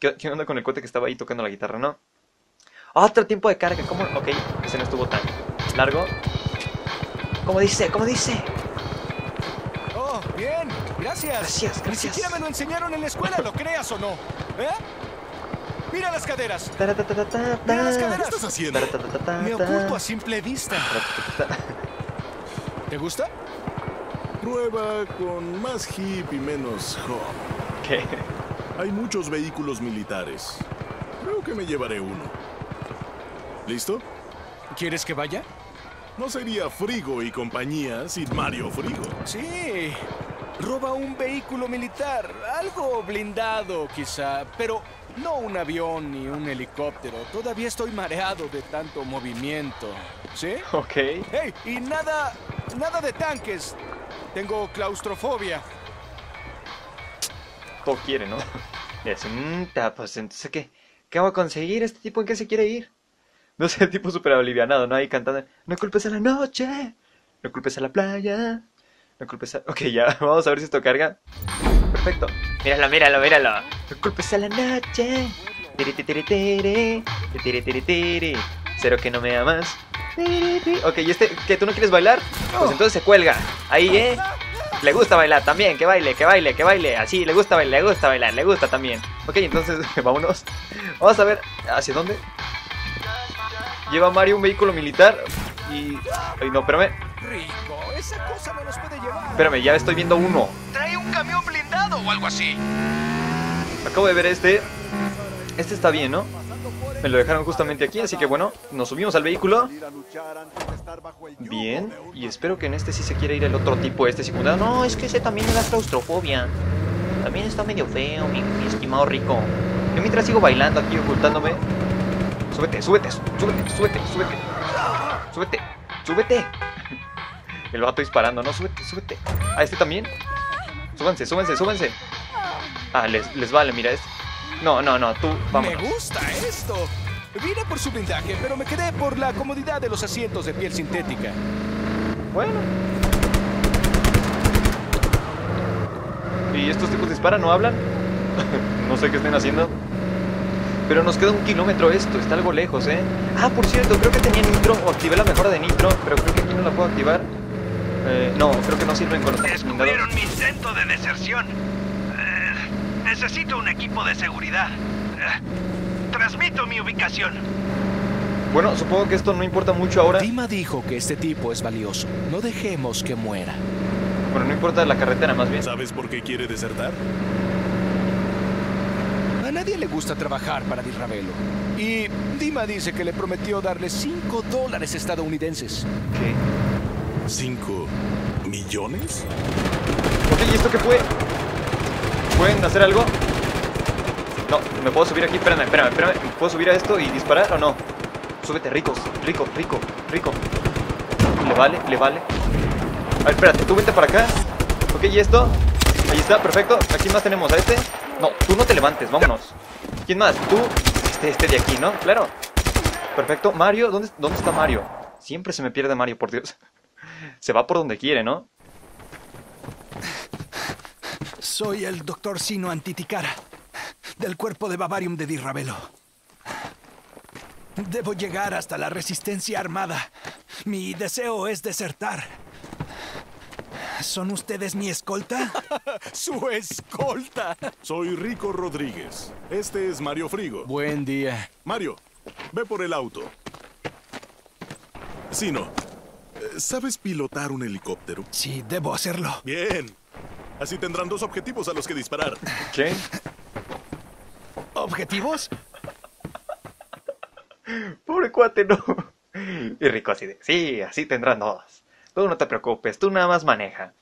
¿Qué, qué onda con el cohete que estaba ahí tocando la guitarra, no? Otro tiempo de carga, ¿cómo? Ok, ese no estuvo tan largo. ¿Cómo dice? ¿Cómo dice? Oh, bien. Gracias. Gracias, Ni gracias. siquiera me lo enseñaron en la escuela, lo creas o no. ¿Eh? Mira las caderas. Mira las ¿Qué caderas. estás haciendo? Me oculto a simple vista. ¿Te gusta? Prueba con más hip y menos hop. ¿Qué? Hay muchos vehículos militares. Creo que me llevaré uno. ¿Listo? ¿Quieres que vaya? No sería Frigo y compañía sin Mario Frigo. Sí. Roba un vehículo militar. Algo blindado, quizá. Pero no un avión ni un helicóptero. Todavía estoy mareado de tanto movimiento. ¿Sí? Ok. ¡Hey! Y nada. Nada de tanques. Tengo claustrofobia. Todo quiere, ¿no? Y así, "Mm, ta, pues entonces, ¿qué? ¿Qué va a conseguir este tipo? ¿En qué se quiere ir? No sé, tipo súper alivianado, ¿no? Ahí cantando, no culpes a la noche, no culpes a la playa, no culpes a... Ok, ya, vamos a ver si esto carga. Perfecto. Míralo, míralo, míralo. No culpes a la noche. Tiri, tiri, tiri, tiri, tiri, tiri, tiri. Cero que no me amas. Ok, ¿y este que tú no quieres bailar? Pues entonces se cuelga. Ahí, ¿eh? Le gusta bailar también, que baile, que baile, que baile. Así, le gusta bailar, le gusta bailar, le gusta también. Ok, entonces vámonos. Vamos a ver hacia dónde. Lleva Mario un vehículo militar y... Ay, no, espérame. Rico, esa cosa no nos puede llevar. Espérame, ya estoy viendo uno. Trae un camión blindado o algo así. Acabo de ver este. Este está bien, ¿no? Me lo dejaron justamente aquí, así que bueno, nos subimos al vehículo. Bien, y espero que en este sí se quiera ir el otro tipo, este secundario. No, es que ese también me da claustrofobia. También está medio feo, mi, mi estimado rico. Yo mientras sigo bailando aquí, ocultándome. Súbete, súbete, súbete, súbete, súbete. Súbete, súbete. El vato disparando, no, súbete, súbete. ¿A este también? Súbanse, súbanse, súbanse. Ah, les, les vale, mira, es... No, no, no, tú, vamos. Me gusta esto. Vine por su blindaje, pero me quedé por la comodidad de los asientos de piel sintética. Bueno. ¿Y estos tipos disparan, no hablan? no sé qué estén haciendo. Pero nos queda un kilómetro esto, está algo lejos, ¿eh? Ah, por cierto, creo que tenía nitro, o activé la mejora de nitro, pero creo que aquí no la puedo activar. Eh, no, creo que no sirven con los. Descubrieron mi intento de deserción. Eh, necesito un equipo de seguridad. Eh, transmito mi ubicación. Bueno, supongo que esto no importa mucho ahora. Dima dijo que este tipo es valioso. No dejemos que muera. Bueno, no importa la carretera, más bien. ¿Sabes por qué quiere desertar? Gusta trabajar para Di Ravelo. Y Dima dice que le prometió darle 5 dólares estadounidenses. Ok. ¿Cinco millones? Ok, ¿y esto qué fue? ¿Pueden hacer algo? No, ¿me puedo subir aquí? Espérame, espérame, espérame. ¿Me puedo subir a esto y disparar o no? Súbete, ricos, rico, rico, rico. Le vale, le vale. A ver, espérate, tú vente para acá. Ok, ¿y esto? Ahí está, perfecto. ¿A quién más tenemos? ¿A este? No, tú no te levantes, vámonos. ¿Quién más? Tú, este, este de aquí, ¿no? Claro. Perfecto. Mario, ¿dónde, ¿dónde está Mario? Siempre se me pierde Mario, por Dios. Se va por donde quiere, ¿no? Soy el doctor Sino Antiticara, del cuerpo de Bavarium de Di Ravelo. Debo llegar hasta la resistencia armada. Mi deseo es desertar. ¿Son ustedes mi escolta? ¡Su escolta! Soy Rico Rodríguez. Este es Mario Frigo. Buen día. Mario, ve por el auto. Sino, eh, ¿sabes pilotar un helicóptero? Sí, debo hacerlo. Bien. Así tendrán dos objetivos a los que disparar. ¿Qué? ¿Objetivos? Pobre cuate, no. Y Rico así de, sí, así tendrán dos. Tú no te preocupes, tú nada más maneja.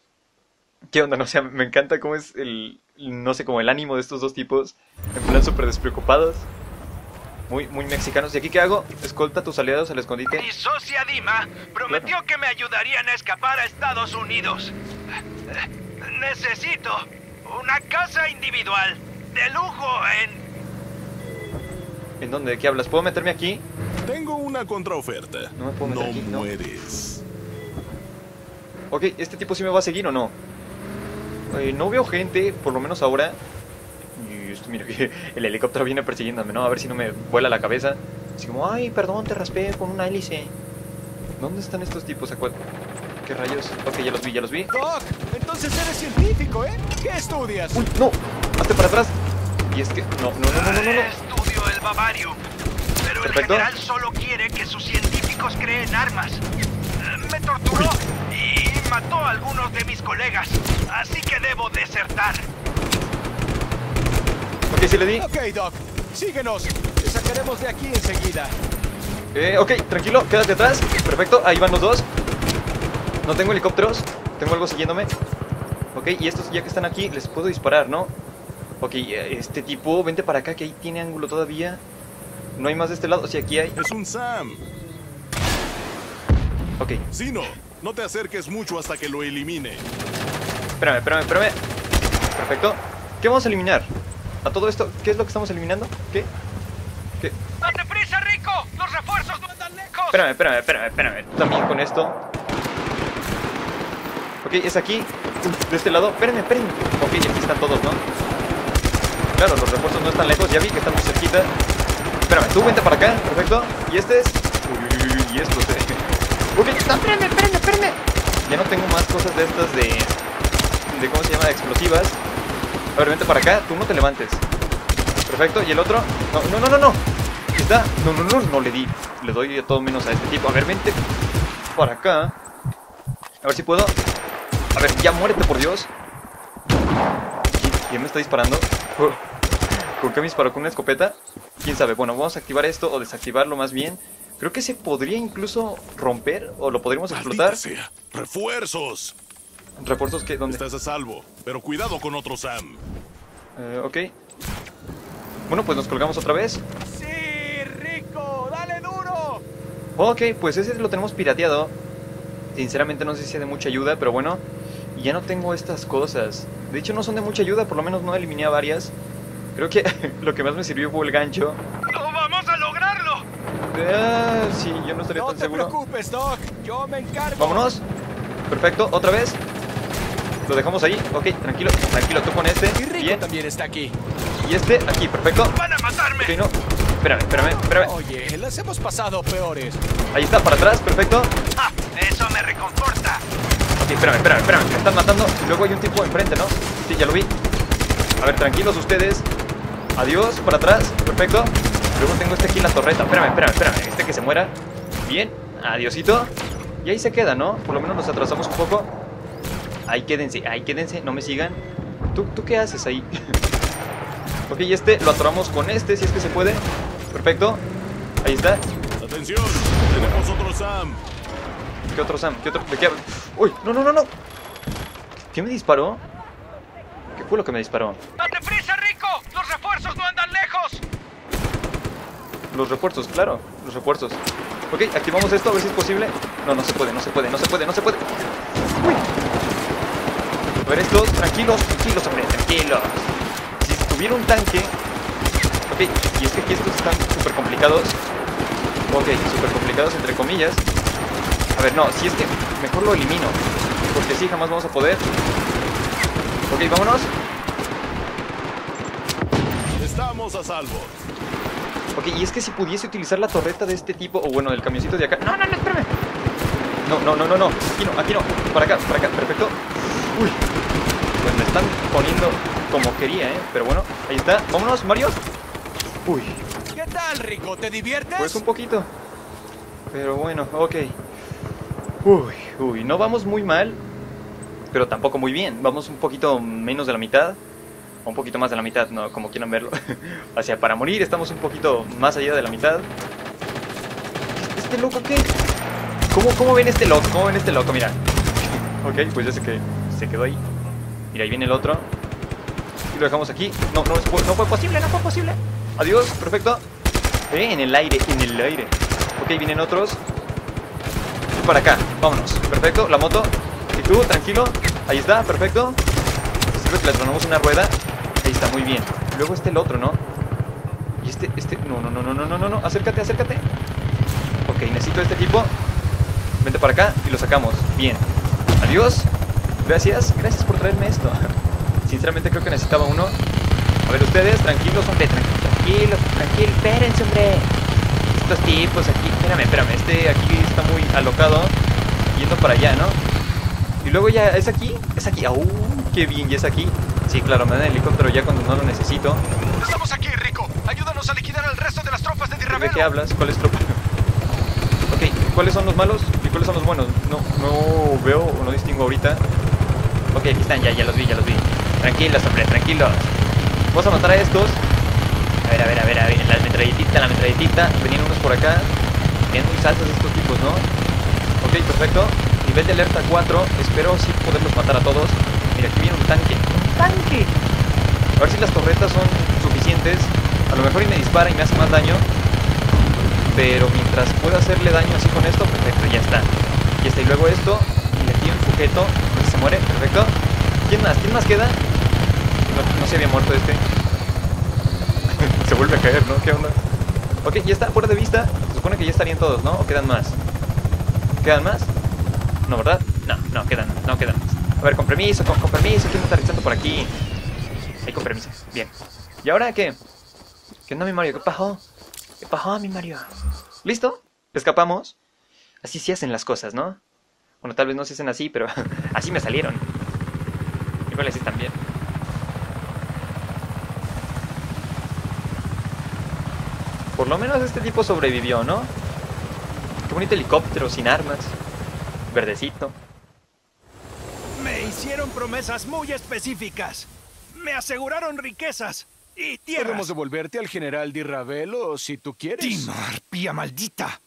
¿Qué onda? No sé, me encanta cómo es el, no sé, como el ánimo de estos dos tipos. En plan súper despreocupados. Muy, muy mexicanos. ¿Y aquí qué hago? Escolta a tus aliados al escondite. Mi socia Dima prometió que me ayudarían a escapar a Estados Unidos. Necesito una casa individual de lujo en... ¿En dónde? ¿De qué hablas? ¿Puedo meterme aquí? Tengo una contraoferta. No me puedo meter no aquí, no. Ok, ¿este tipo sí me va a seguir o no? Eh, no veo gente, por lo menos ahora. Y esto, mira que el helicóptero viene persiguiéndome, ¿no? A ver si no me vuela la cabeza. Así como, ay, perdón, te raspé con una hélice. ¿Dónde están estos tipos? ¿A cuál? ¿Qué rayos? Ok, ya los vi, ya los vi. Doc, entonces eres científico, ¿eh? ¿Qué estudias? ¡Uy, no! ¡Hazte para atrás! Y es que... No, no, no, no, no, no. no. Estudio el Bavarium. Pero el Perfecto. general solo quiere que sus científicos creen armas. Me torturó mató a algunos de mis colegas. Así que debo desertar. Ok, sí le di. Ok, Doc, síguenos. Te sacaremos de aquí enseguida. Eh, ok, tranquilo, quédate atrás. Perfecto, ahí van los dos. No tengo helicópteros. Tengo algo siguiéndome. Ok, y estos ya que están aquí, les puedo disparar, ¿no? Ok, este tipo, vente para acá que ahí tiene ángulo todavía. No hay más de este lado, sí, aquí hay. Es un Sam. Ok, Sino, no te acerques mucho hasta que lo elimine. espérame, espérame, espérame. Perfecto. ¿Qué vamos a eliminar? A todo esto, ¿qué es lo que estamos eliminando? ¿Qué? ¿Qué? ¡Date prisa, Rico! ¡Los refuerzos no andan lejos! Espérame, espérame, espérame, espérame. Tú También con esto. Ok, es aquí. De este lado. Espérenme, espérenme. Ok, aquí están todos, ¿no? Claro, los refuerzos no están lejos. Ya vi que están muy cerquita. Espérame, tú vente para acá. Perfecto. Y este es. Uy, uy, uy, uy, y estos, eh. Ok, no, espérame, espérame, espérame. Ya no tengo más cosas de estas de... de ¿Cómo se llama? De explosivas. A ver, vente para acá. Tú no te levantes. Perfecto. ¿Y el otro? No, no, no, no, no. Está... No, no, no, no le di. Le doy todo menos a este tipo. A ver, vente para acá. A ver si puedo. A ver, ya muérete, por Dios. ¿Quién, quién me está disparando? ¿Con qué me disparó? ¿Con una escopeta? ¿Quién sabe? Bueno, vamos a activar esto o desactivarlo más bien. Creo que se podría incluso romper o lo podríamos explotar. Sea. ¡Refuerzos! Refuerzos que... ¿Dónde? Estás a salvo, pero cuidado con otro Sam. Eh, ok. Bueno, pues nos colgamos otra vez. ¡Sí, Rico! ¡Dale duro! Ok, pues ese lo tenemos pirateado. Sinceramente no sé si sea de mucha ayuda, pero bueno. Ya no tengo estas cosas. De hecho no son de mucha ayuda, por lo menos no eliminé a varias. Creo que lo que más me sirvió fue el gancho. ¡No vamos a lograrlo! Ah, sí, yo no estaría No tan te seguro. preocupes, Doc. Yo me encargo. Vámonos. Perfecto, otra vez. Lo dejamos ahí. Ok, tranquilo, tranquilo, tú con este. Y Rico Bien. también está aquí. Y este aquí, perfecto. ¡Van a matarme! Ok, no. Espérame, espérame, espérame. Oye, las hemos pasado peores. Ahí está, para atrás, perfecto. ¡Ah! Eso me reconforta. Ok, espérame, espérame, espérame. Me están matando. Luego hay un tipo enfrente, ¿no? Sí, ya lo vi. A ver, tranquilos ustedes. Adiós, para atrás. Perfecto. Luego tengo este aquí en la torreta. Espérame, espérame, espérame. Este que se muera. Bien. Adiosito. Y ahí se queda, ¿no? Por lo menos nos atrasamos un poco. Ahí quédense, ahí quédense. No me sigan. ¿Tú, tú qué haces ahí? ok, y este lo atoramos con este, si es que se puede. Perfecto. Ahí está. ¡Atención! Tenemos otro Sam. ¿Qué otro Sam? ¿Qué otro? ¿De qué? ¡Uy! ¡No, no, no, no! ¿Qué me disparó? ¿Qué fue lo que me disparó? ¡Date prisa, Rico! ¡Los refuerzos no andan lejos! Los refuerzos, claro, los refuerzos. Ok, activamos esto, a ver si es posible. No, no se puede, no se puede, no se puede, no se puede. Uy. A ver estos, tranquilos, tranquilos, hombre, tranquilos. Si tuviera un tanque... Ok, y es que aquí estos están súper complicados. Ok, súper complicados entre comillas. A ver, no, si es que mejor lo elimino. Porque sí, jamás vamos a poder. Ok, vámonos. Estamos a salvo. Ok, y es que si pudiese utilizar la torreta de este tipo, o bueno, del camioncito de acá. No, no, no, espérame. No, no, no, no, no. Aquí no, aquí no. Para acá, para acá, perfecto. Uy. Pues me están poniendo como quería, ¿eh? Pero bueno, ahí está. Vámonos, Mario. Uy, ¿Qué tal, Rico? ¿Te diviertes? pues un poquito. Pero bueno, ok. Uy, uy, no vamos muy mal, pero tampoco muy bien. Vamos un poquito menos de la mitad. Un poquito más de la mitad, no, como quieran verlo. sea, para morir estamos un poquito más allá de la mitad. ¿Este loco qué? ¿Cómo, cómo ven este loco? ¿Cómo ven este loco? Mira. ok, pues ya sé que se quedó ahí. Mira, ahí viene el otro. Y lo dejamos aquí. No, no, no fue posible, no fue posible. Adiós, perfecto. Eh, en el aire, en el aire. Ok, vienen otros. Y para acá, vámonos. Perfecto, la moto. Y tú, tranquilo. Ahí está, perfecto. Sirve que le tronamos una rueda. Ahí está, muy bien. Luego este el otro, ¿no? Y este, este. No, no, no, no, no, no, no, no. Acércate, acércate. Ok, necesito este tipo. Vente para acá y lo sacamos. Bien. Adiós. Gracias, gracias por traerme esto. Sinceramente creo que necesitaba uno. A ver, ustedes, tranquilos, hombre, tranquilos, tranquilos, tranquilos, espérense, hombre. Estos tipos aquí, espérame, espérame, este aquí está muy alocado, yendo para allá, ¿no? Y luego ya, ¿es aquí? Es aquí, ¡uh! ¡Qué bien! ¿Ya es aquí? Sí, claro, me dan el helicóptero ya cuando no lo necesito. Estamos aquí, Rico. Ayúdanos a liquidar al resto de las tropas de ¿De Dirravelo. qué hablas? ¿Cuál es tropa? Ok, ¿cuáles son los malos y cuáles son los buenos? No, no veo o no distingo ahorita. Ok, aquí están, ya, ya los vi, ya los vi. Tranquilos, hombre, tranquilos. Vamos a matar a estos. A ver, a ver, a ver, a ver. La metralletita, la metralletita. Venían unos por acá. Venían muy saltos estos tipos, ¿no? Ok, perfecto. Nivel de alerta 4. Espero sí poderlos matar a todos. Mira, aquí viene un tanque. ¡Un tanque! A ver si las torretas son suficientes. A lo mejor y me dispara y me hace más daño. Pero mientras pueda hacerle daño así con esto, perfecto, ya está. Y está, y luego esto, y tiro un sujeto, pues se muere, perfecto. ¿Quién más? ¿Quién más queda? No, no se había muerto este. se vuelve a caer, ¿no? ¿Qué onda? Ok, ya está, fuera de vista. Se supone que ya estarían todos, ¿no? ¿O quedan más? ¿Quedan más? No, ¿verdad? No, no, quedan, no quedan. A ver, con permiso, con, con permiso, ¿quién está revisando por aquí? Ahí con bien. ¿Y ahora qué? ¿Qué onda, mi Mario? ¿Qué pasó? ¿Qué pasó, mi Mario? ¿Listo? Escapamos. Así se hacen las cosas, ¿no? Bueno, tal vez no se hacen así, pero así me salieron. Igual así también. Por lo menos este tipo sobrevivió, ¿no? Qué bonito helicóptero sin armas. Verdecito. Hicieron promesas muy específicas. Me aseguraron riquezas y tierras. Podemos devolverte al general Di Ravelo si tú quieres. Timar, pía maldita.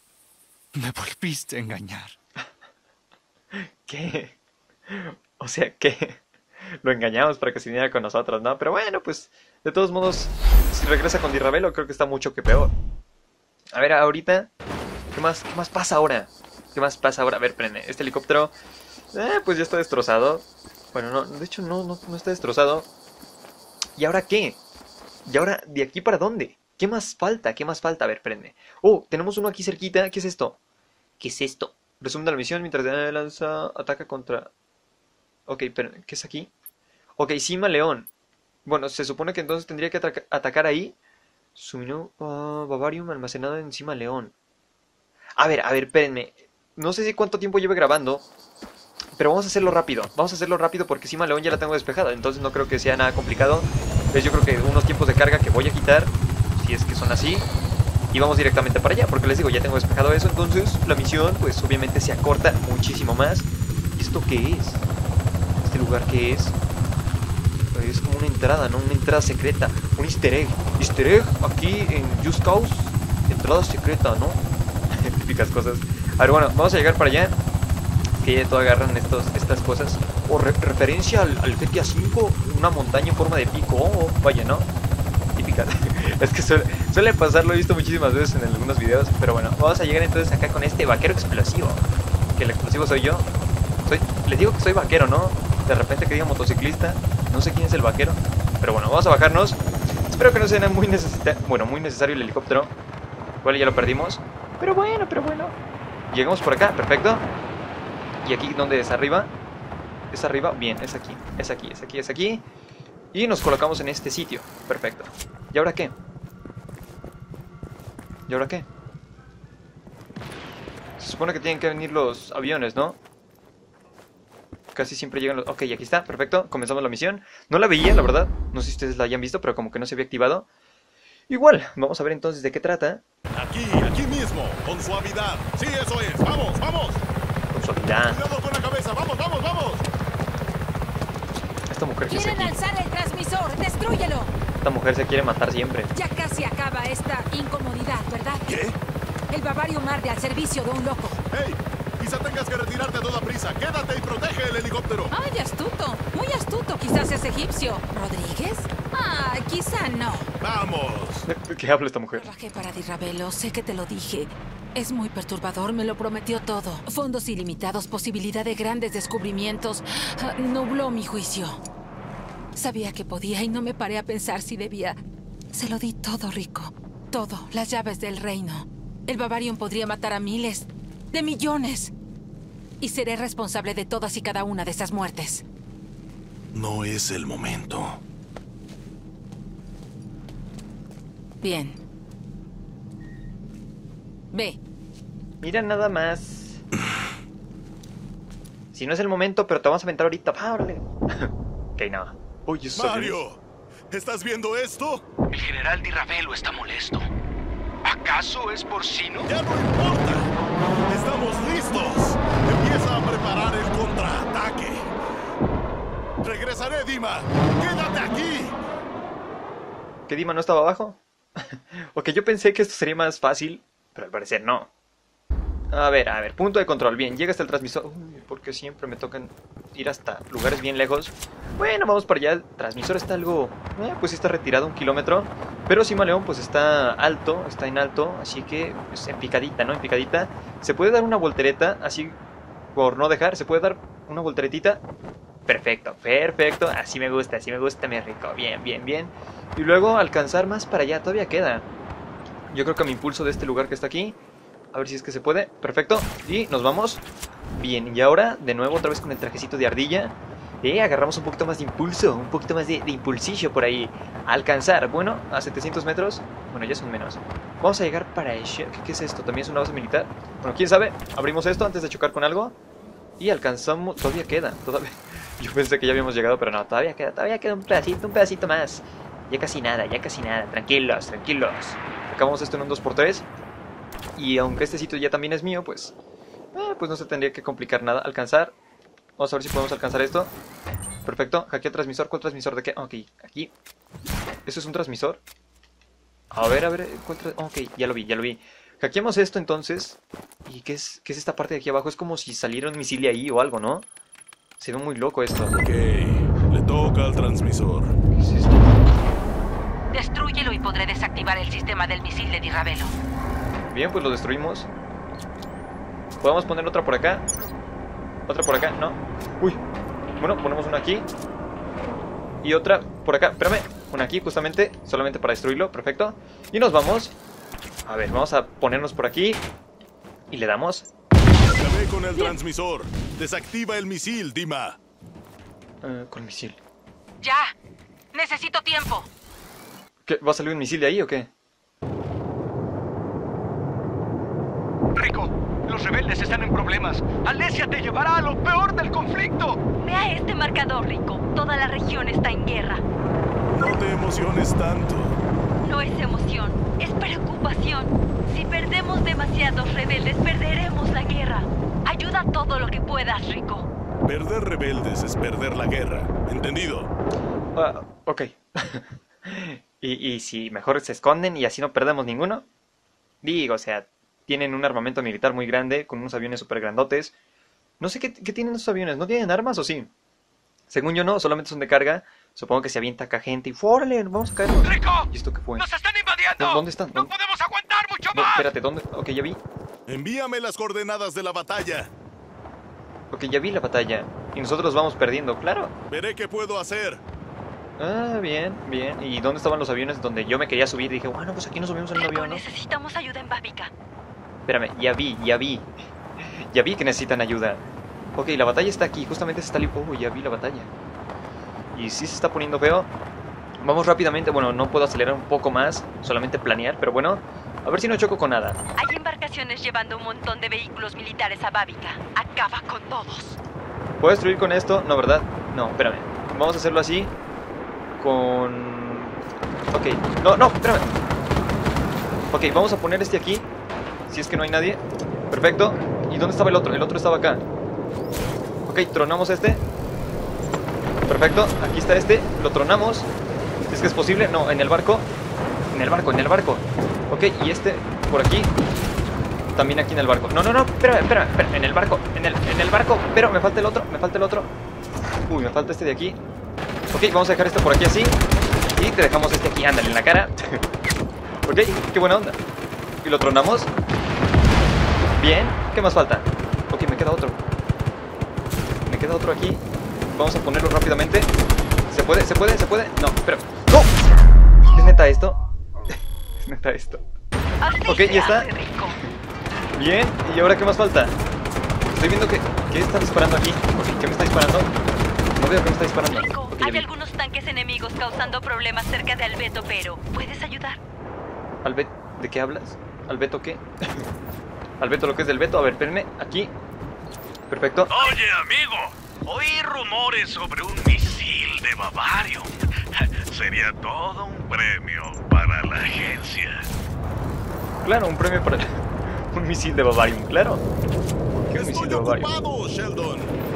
Me volviste a engañar. ¿Qué? O sea, que lo engañamos para que se viniera con nosotros, ¿no? Pero bueno, pues, de todos modos, si regresa con Dirravelo, creo que está mucho que peor. A ver, ahorita, ¿qué más, qué más pasa ahora? ¿Qué más pasa ahora? A ver, prende, este helicóptero, eh, pues ya está destrozado. Bueno, no, de hecho no, no, está destrozado. ¿Y ahora qué? ¿Y ahora de aquí para dónde? ¿Qué más falta? ¿Qué más falta? A ver, prende. Oh, tenemos uno aquí cerquita. ¿Qué es esto? ¿Qué es esto? Resumen de la misión mientras de lanza ataca contra... Ok, pero ¿qué es aquí? Ok, Cima León. Bueno, se supone que entonces tendría que ataca- atacar ahí. Suminó ah, Bavarium almacenado en Cima León. A ver, a ver, espérenme. No sé si cuánto tiempo lleve grabando. Pero vamos a hacerlo rápido. Vamos a hacerlo rápido porque Cima León ya la tengo despejada. Entonces no creo que sea nada complicado. Entonces yo creo que unos tiempos de carga que voy a quitar. Si es que son así. Y vamos directamente para allá. Porque les digo, ya tengo despejado eso. Entonces la misión pues obviamente se acorta muchísimo más. ¿Y esto qué es? ¿Este lugar qué es? Es como una entrada, ¿no? Una entrada secreta. Un easter egg. Easter aquí en Just Cause. Entrada secreta, ¿no? Típicas cosas. A ver, bueno, vamos a llegar para allá. Que todo agarran estos, estas cosas. O re- referencia al, al GTA V. Una montaña en forma de pico. Oh, vaya, ¿no? Típicas. es que suele, suele pasar, lo he visto muchísimas veces en algunos videos. Pero bueno, vamos a llegar entonces acá con este vaquero explosivo. Que el explosivo soy yo. Soy, les digo que soy vaquero, ¿no? De repente que diga motociclista. No sé quién es el vaquero. Pero bueno, vamos a bajarnos. Espero que no sea muy, necesita bueno, muy necesario el helicóptero. Igual ya lo perdimos. Pero bueno, pero bueno. Llegamos por acá, perfecto. Y aquí, ¿dónde es? ¿Arriba? ¿Es arriba? Bien, es aquí. Es aquí, es aquí, es aquí. Y nos colocamos en este sitio. Perfecto. ¿Y ahora qué? ¿Y ahora qué? Se supone que tienen que venir los aviones, ¿no? Casi siempre llegan los... Ok, aquí está, perfecto. Comenzamos la misión. No la veía, la verdad. No sé si ustedes la hayan visto, pero como que no se había activado. Igual, vamos a ver entonces de qué trata. Aquí, aquí mismo, con suavidad. Sí, eso es. Vamos, vamos. Con suavidad. Cuidado con la cabeza. Vamos, vamos, vamos. Esta mujer que se ¡Quieren aquí. alzar el transmisor! ¡Destrúyelo! Esta mujer se quiere matar siempre. Ya casi acaba esta incomodidad, ¿verdad? ¿Qué? El Bavario Marde al servicio de un loco. ¡Hey! Quizá tengas que retirarte a toda prisa. Quédate y protege el helicóptero. ¡Ay, astuto! Muy astuto. Quizás es egipcio. ¿Rodríguez? Ah, quizá no. ¡Vamos! ¿Qué habla esta mujer? Trabajé para Dirravelo, sé que te lo dije. Es muy perturbador, me lo prometió todo. Fondos ilimitados, posibilidad de grandes descubrimientos. Ah, Nubló mi juicio. Sabía que podía y no me paré a pensar si debía. Se lo di todo, Rico. Todo, las llaves del reino. El Bavarium podría matar a miles, de millones. Y seré responsable de todas y cada una de esas muertes. No es el momento. Bien. Ve, Mira nada más. Si no es el momento, pero te vamos a aventar ahorita. Va, órale. ok, no. Oye, Mario, ¿estás viendo esto? El general Di Ravelo está molesto. ¿Acaso es porcino? Ya no importa. Estamos listos. Empieza a preparar el contraataque. Regresaré, Dima. Quédate aquí. ¿Que Dima no estaba abajo? ok, yo pensé que esto sería más fácil, pero al parecer no. A ver, a ver, punto de control. Bien, llega hasta el transmisor. Uy, porque siempre me tocan ir hasta lugares bien lejos. Bueno, vamos para allá. El transmisor está algo. eh, pues está retirado un kilómetro. Pero Cima León, pues está alto, está en alto. Así que, pues en picadita, ¿no? En picadita. Se puede dar una voltereta, así por no dejar. Se puede dar una volteretita. Perfecto, perfecto. Así me gusta, así me gusta, mi rico. Bien, bien, bien. Y luego alcanzar más para allá. Todavía queda. Yo creo que mi impulso de este lugar que está aquí. A ver si es que se puede. Perfecto. Y nos vamos. Bien, y ahora de nuevo otra vez con el trajecito de ardilla. Eh, agarramos un poquito más de impulso, un poquito más de, impulsillo por ahí. Alcanzar, bueno, a 700 metros. Bueno, ya son menos. Vamos a llegar para. ¿Qué, ¿Qué es esto? ¿También es una base militar? Bueno, quién sabe. Abrimos esto antes de chocar con algo. Y alcanzamos... Todavía queda, todavía... Yo pensé que ya habíamos llegado, pero no, todavía queda, todavía queda un pedacito, un pedacito más. Ya casi nada, ya casi nada. Tranquilos, tranquilos. Acabamos esto en un 2x3. Y aunque este sitio ya también es mío, pues... eh, pues no se tendría que complicar nada. Alcanzar. Vamos a ver si podemos alcanzar esto. Perfecto. Hackear transmisor. ¿Cuál transmisor de qué? Ok, aquí. ¿Eso es un transmisor? A ver, a ver. ¿cuál tra- Ok, ya lo vi, ya lo vi. Hackeamos esto entonces. ¿Y qué es, qué es esta parte de aquí abajo? Es como si saliera un misil de ahí o algo, ¿no? Se ve muy loco esto. Ok, le toca al transmisor. ¿Qué es esto? Destrúyelo y podré desactivar el sistema del misil de Dirravelo. Bien, pues lo destruimos. ¿Podemos poner otra por acá? ¿Otra por acá? No. Uy. Bueno, ponemos una aquí. Y otra por acá. Espérame. Una aquí justamente. Solamente para destruirlo. Perfecto. Y nos vamos. A ver, vamos a ponernos por aquí. Y le damos. Acabé con el transmisor. Desactiva el misil, Dima. eh, con misil. ¡Ya! Necesito tiempo. ¿Qué? ¿Va a salir un misil de ahí o qué? Rico, los rebeldes están en problemas. Alesia te llevará a lo peor del conflicto. Vea este marcador, Rico. Toda la región está en guerra. No te emociones tanto. No es emoción, es preocupación. Si perdemos demasiados rebeldes, perderemos la guerra. Ayuda todo lo que puedas, Rico. Perder rebeldes es perder la guerra. ¿Entendido? Ah, ok. y, y si mejor se esconden y así no perdemos ninguno. Digo, o sea, tienen un armamento militar muy grande, con unos aviones súper grandotes. No sé qué, qué tienen esos aviones, ¿no tienen armas o sí? Según yo no, solamente son de carga. Supongo que se avienta acá gente y ¡Órale! Vamos a caernos. ¡Rico! ¿Y esto qué fue? ¡Nos están invadiendo! ¿Dó- dónde están? ¡No podemos aguantar mucho No, más! espérate, ¿dónde? Ok, ya vi. Envíame las coordenadas de la batalla. Ok, ya vi la batalla. Y nosotros vamos perdiendo, claro. Veré qué puedo hacer. Ah, bien, bien. ¿Y dónde estaban los aviones donde yo me quería subir? Dije, bueno, pues aquí nos subimos en un avión, ¿no? necesitamos ayuda en Bábica. Espérame, ya vi, ya vi. Ya vi que necesitan ayuda. Ok, la batalla está aquí, justamente se está... li- Oh, ya vi la batalla. Y sí se está poniendo feo. Vamos rápidamente, bueno, no puedo acelerar un poco más, solamente planear, pero bueno, a ver si no choco con nada. Hay embarcaciones llevando un montón de vehículos militares a Bábica. Acaba con todos. ¿Puedo destruir con esto? No, ¿verdad? No, espérame. Vamos a hacerlo así. Con... Ok. No, no, espérame. Ok, vamos a poner este aquí. Si es que no hay nadie. Perfecto. ¿Y dónde estaba el otro? El otro estaba acá. Ok, tronamos este. Perfecto. Aquí está este. Lo tronamos. Es que es posible. No, en el barco. En el barco, en el barco. Ok, y este por aquí. También aquí en el barco. No, no, no, espera, espera, espera. En el barco, en el, en el barco. Pero me falta el otro, me falta el otro. Uy, me falta este de aquí. Ok, vamos a dejar este por aquí así. Y te dejamos este aquí, ándale, en la cara. ok, qué buena onda. Y lo tronamos. Bien, ¿qué más falta? Ok, me queda otro. Me queda otro aquí. Vamos a ponerlo rápidamente. ¿Se puede? ¿Se puede? ¿Se puede? No, espera. ¡No! ¿Es neta esto? ¿Es neta esto? Ok, ya está. Bien, ¿y ahora qué más falta? Estoy viendo que... ¿Qué está disparando aquí? Ok, ¿qué me está disparando? Veo que me está disparando. Rico, hay algunos tanques enemigos causando problemas cerca de Albeto, pero ¿puedes ayudar? Albet, ¿de qué hablas? ¿Albeto qué? ¿Albeto lo que es del Beto? A ver, espérenme, aquí. Perfecto. Oye, amigo, oí rumores sobre un misil de Bavarium. Sería todo un premio para la agencia. Claro, un premio para... un misil de Bavarium, claro. ¿Qué un misil Estoy de Bavarium? ocupado, Sheldon.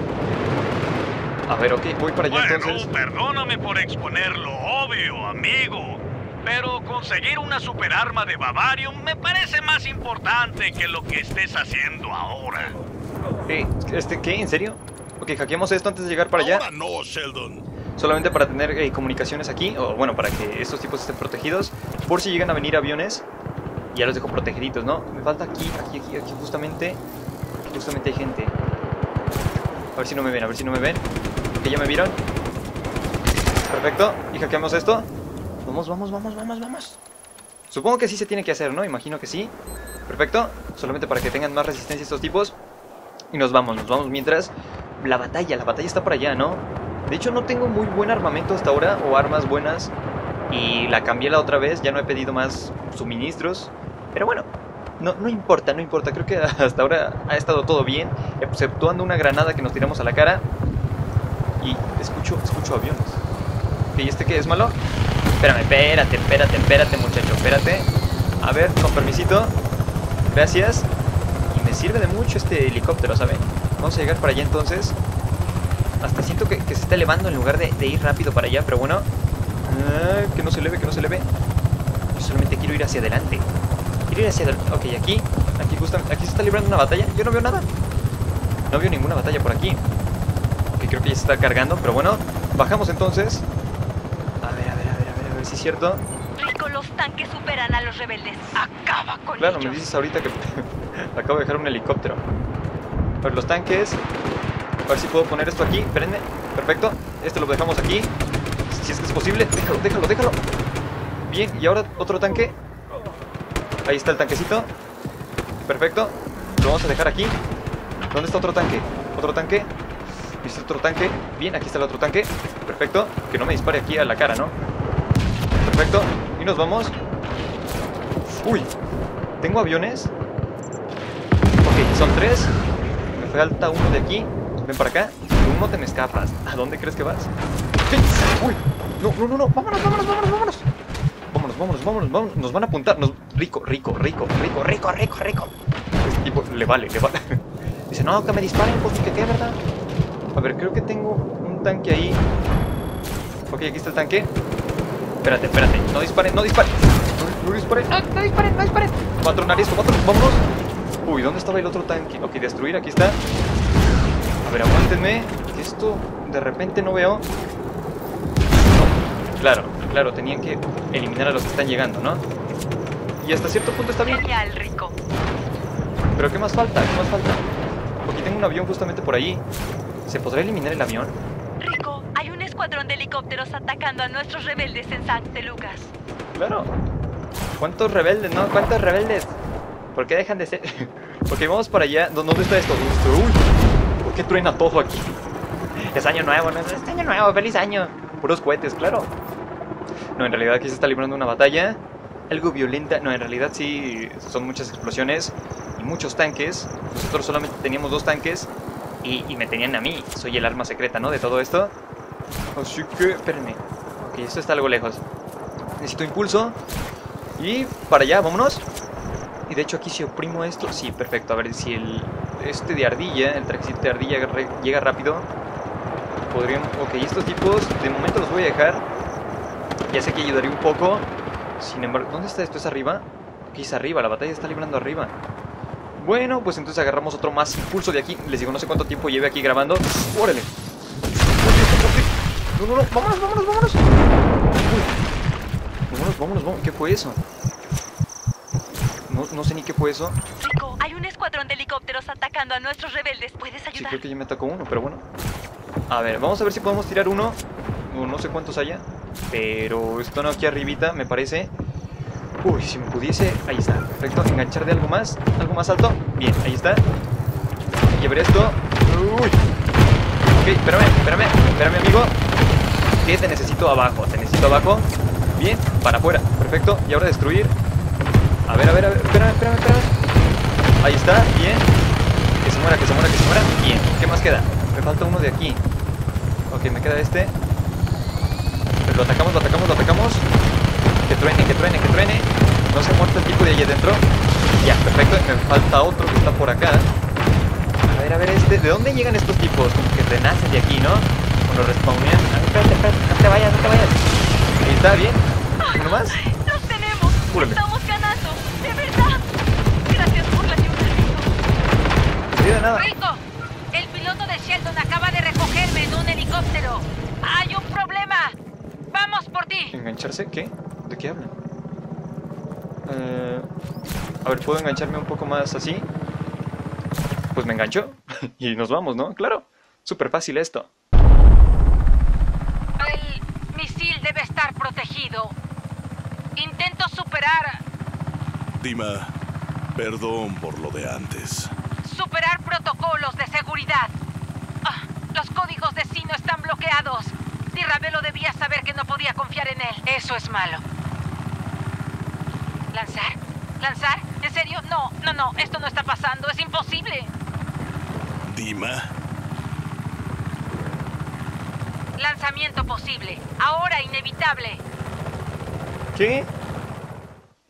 A ver, ok, voy para allá Bueno, entonces. perdóname por exponer lo obvio, amigo. Pero conseguir una superarma de Bavarium me parece más importante que lo que estés haciendo ahora. Eh, este, ¿qué? ¿En serio? Ok, hackeamos esto antes de llegar para allá. Ahora no, Sheldon. Solamente para tener eh, comunicaciones aquí, o bueno, para que estos tipos estén protegidos, por si llegan a venir aviones, ya los dejo protegiditos, ¿no? Me falta aquí, aquí, aquí, aquí, justamente, justamente hay gente. A ver si no me ven, a ver si no me ven. Que ya me vieron. Perfecto, y hackeamos esto. Vamos, vamos, vamos, vamos, vamos. Supongo que sí se tiene que hacer, ¿no? Imagino que sí. Perfecto, solamente para que tengan más resistencia estos tipos. Y nos vamos, nos vamos mientras... La batalla, la batalla está por allá, ¿no? De hecho, no tengo muy buen armamento hasta ahora, o armas buenas. Y la cambié la otra vez, ya no he pedido más suministros. Pero bueno, no, no importa, no importa. Creo que hasta ahora ha estado todo bien, exceptuando una granada que nos tiramos a la cara. Y escucho, escucho aviones. ¿Y este qué es malo? Espérame, espérate, espérate, espérate, muchacho, espérate. A ver, con permisito. Gracias. Y me sirve de mucho este helicóptero, ¿saben? Vamos a llegar para allá entonces. Hasta siento que, que se está elevando en lugar de, ir rápido para allá, pero bueno. Ah, que no se eleve, que no se eleve. Yo solamente quiero ir hacia adelante. Quiero ir hacia adelante. Ok, aquí. Aquí justo, aquí se está librando una batalla. Yo no veo nada. No veo ninguna batalla por aquí. Ok, creo que ya se está cargando, pero bueno. Bajamos entonces. A ver, a ver, a ver, a ver, a ver si es cierto. Rico, los tanques superan a los rebeldes. Acaba con Claro, me dices ahorita que acabo de dejar un helicóptero. A ver, los tanques. A ver si puedo poner esto aquí. Espérenme. Perfecto. Este lo dejamos aquí. Si es que es posible. Déjalo, déjalo, déjalo. Bien, y ahora otro tanque. Ahí está el tanquecito. Perfecto. Lo vamos a dejar aquí. ¿Dónde está otro tanque? ¿Otro tanque? ¿Viste otro tanque? Bien, aquí está el otro tanque. Perfecto. Que no me dispare aquí a la cara, ¿no? Perfecto. Y nos vamos. Uy, ¿tengo aviones? Ok, son tres. Me falta uno de aquí. Ven para acá. Uno te me escapas. ¿A dónde crees que vas? Uy, no, no, no, no. Vámonos, vámonos, vámonos, vámonos. Vámonos, vámonos, vámonos, vámonos. Nos van a apuntar. Nos... Rico, rico, rico, rico, rico, rico, rico. Este tipo le vale, le vale. Dice, no, que me disparen, pues que qué, ¿verdad? A ver, creo que tengo un tanque ahí. Ok, aquí está el tanque. Espérate, espérate. No disparen, no disparen. No, no disparen. No, no disparen, no disparen. Va a tronar esto, va a tronar. Vámonos. Uy, ¿dónde estaba el otro tanque? Ok, destruir, aquí está. A ver, aguántenme. Que esto de repente no veo. No, claro, claro, tenían que eliminar a los que están llegando, ¿no? Y hasta cierto punto está bien. Genial, Rico. Pero ¿qué más falta? ¿Qué más falta? Porque tengo un avión justamente por ahí. ¿Se podrá eliminar el avión? Rico, hay un escuadrón de helicópteros atacando a nuestros rebeldes en San de Lucas. Claro. ¿Cuántos rebeldes, no? ¿Cuántos rebeldes? ¿Por qué dejan de ser? ok, vamos para allá. ¿Dó- ¿Dónde está esto? ¿por qué truena todo aquí? Es año nuevo, ¿no? Es año nuevo, feliz año. Puros cohetes, claro. No, en realidad aquí se está librando una batalla. Algo violenta. No, en realidad sí son muchas explosiones y muchos tanques. Nosotros solamente teníamos dos tanques y, me tenían a mí. Soy el arma secreta, ¿no? De todo esto. Así que, espérenme. Ok, esto está algo lejos. Necesito impulso. Y para allá, vámonos. Y de hecho aquí si oprimo esto, sí, perfecto. A ver si el este de ardilla, el trajecito de ardilla llega rápido. Podríamos... Ok, estos tipos de momento los voy a dejar. Ya sé que ayudaría un poco. Sin embargo, ¿dónde está esto? ¿Es arriba? Aquí es arriba, la batalla está librando arriba. Bueno, pues entonces agarramos otro más impulso de aquí. Les digo, no sé cuánto tiempo lleve aquí grabando. ¡Órale! No, no, no, vámonos, vámonos, vámonos. Uy. Vámonos, vámonos, vámonos. ¿Qué fue eso? No, no sé ni qué fue eso. Rico, hay un escuadrón de helicópteros atacando a nuestros rebeldes. ¿Puedes Sí, ayudar? creo que ya me atacó uno, pero bueno. A ver, vamos a ver si podemos tirar uno. No, no sé cuántos haya. Pero están aquí arribita, me parece. Uy, si me pudiese... Ahí está, perfecto. Enganchar de algo más. Algo más alto. Bien, ahí está. Llevaré esto. Uy. Ok, espérame, espérame, espérame, amigo. Que te necesito abajo, te necesito abajo. Bien, para afuera. Perfecto. Y ahora destruir. A ver, a ver, a ver. Espérame, espérame, espérame. Ahí está, bien. Que se muera, que se muera, que se muera. Bien. ¿Qué más queda? Me falta uno de aquí. Ok, me queda este. Lo atacamos, lo atacamos, lo atacamos. Que truene, que truene, que truene. No se ha muerto el tipo de ahí adentro. Ya, perfecto. Me falta otro que está por acá. A ver, a ver, este. ¿De dónde llegan estos tipos? Como que renacen de aquí, ¿no? Cuando respawnean. A ver, espérate, espérate. No te vayas, no te vayas. Ahí está, bien. ¿Uno más? ¡Los tenemos! ¡Estamos ganando! ¡De verdad! Gracias por la ayuda, Rico. Sí, de nada. Rico, el piloto de Sheldon acaba de recogerme en un helicóptero. ¿Engancharse? ¿Qué? ¿De qué hablan? Eh, a ver, ¿puedo engancharme un poco más así? Pues me engancho y nos vamos, ¿no? Claro. Súper fácil esto. El misil debe estar protegido. Intento superar, Dima, perdón por lo de antes. superar protocolos de seguridad. Ah, Los códigos de Sino están bloqueados. Ravelo debía saber que no podía confiar en él. Eso es malo. ¿Lanzar? ¿Lanzar? ¿En serio? No, no, no. Esto no está pasando. Es imposible. Dima, Lanzamiento posible. Ahora inevitable. ¿Qué?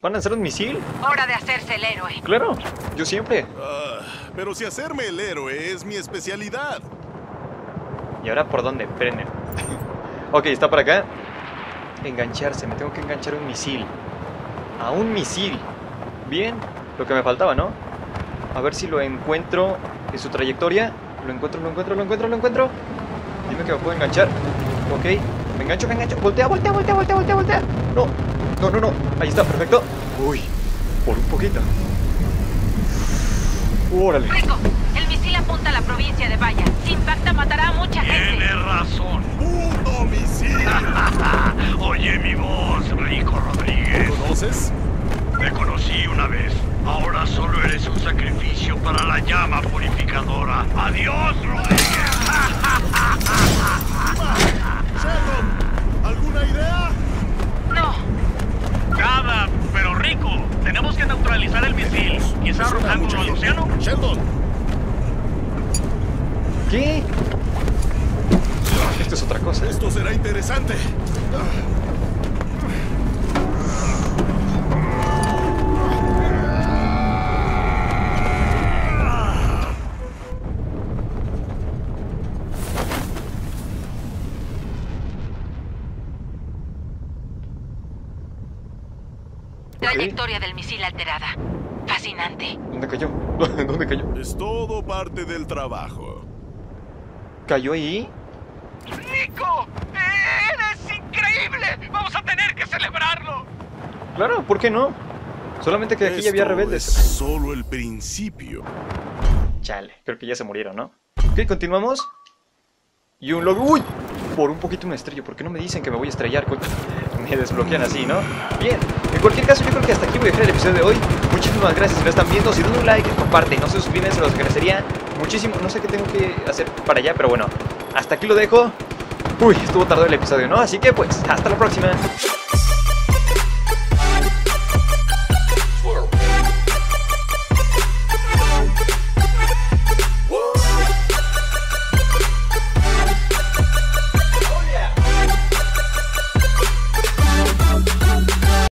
¿Van a lanzar un misil? Hora de hacerse el héroe. Claro, yo siempre. Ah, pero si hacerme el héroe es mi especialidad. ¿Y ahora por dónde? Espérenme. Ok, está por acá. Engancharse, me tengo que enganchar a un misil. A un misil. Bien, lo que me faltaba, ¿no? A ver si lo encuentro en su trayectoria. Lo encuentro, lo encuentro, lo encuentro, lo encuentro. Dime que me puedo enganchar. Ok, me engancho, me engancho. Voltea, voltea, voltea, voltea, voltea, voltea. No, no, no, no. Ahí está, perfecto. Uy, por un poquito. Órale. Rico, el misil apunta a la provincia de Vaya. Si impacta, matará a mucha gente. Tienes razón. ¡Puto misil! Oye mi voz, Rico Rodríguez. ¿Conoces? Te conocí una vez. Ahora solo eres un sacrificio para la llama purificadora. Adiós, Rodríguez. Sheldon, ¿alguna idea? No, Nada, pero Rico, tenemos que neutralizar el misil. Quizá arrojándolo al océano. Sheldon, ¿Qué? Esto es otra cosa. esto será interesante. trayectoria del misil alterada. Fascinante. ¿Dónde cayó? ¿Dónde cayó? Es todo parte del trabajo. ¿Cayó ahí? ¡Rico! ¡Eres increíble! ¡Vamos a tener que celebrarlo! Claro, ¿por qué no? Solamente que aquí ya había rebeldes. Es solo el principio. Chale, creo que ya se murieron, ¿no? Ok, continuamos. Y un logo. ¡Uy! Por un poquito me estrello. ¿Por qué no me dicen que me voy a estrellar? Me desbloquean así, ¿no? Bien. En cualquier caso, yo creo que hasta aquí voy a dejar el episodio de hoy. Muchísimas gracias si lo están viendo. Si dan un like, comparte, no se suscriben, se los agradecería muchísimo. No sé qué tengo que hacer para allá, pero bueno. Hasta aquí lo dejo. Uy, estuvo tardado el episodio, ¿no? Así que pues, hasta la próxima.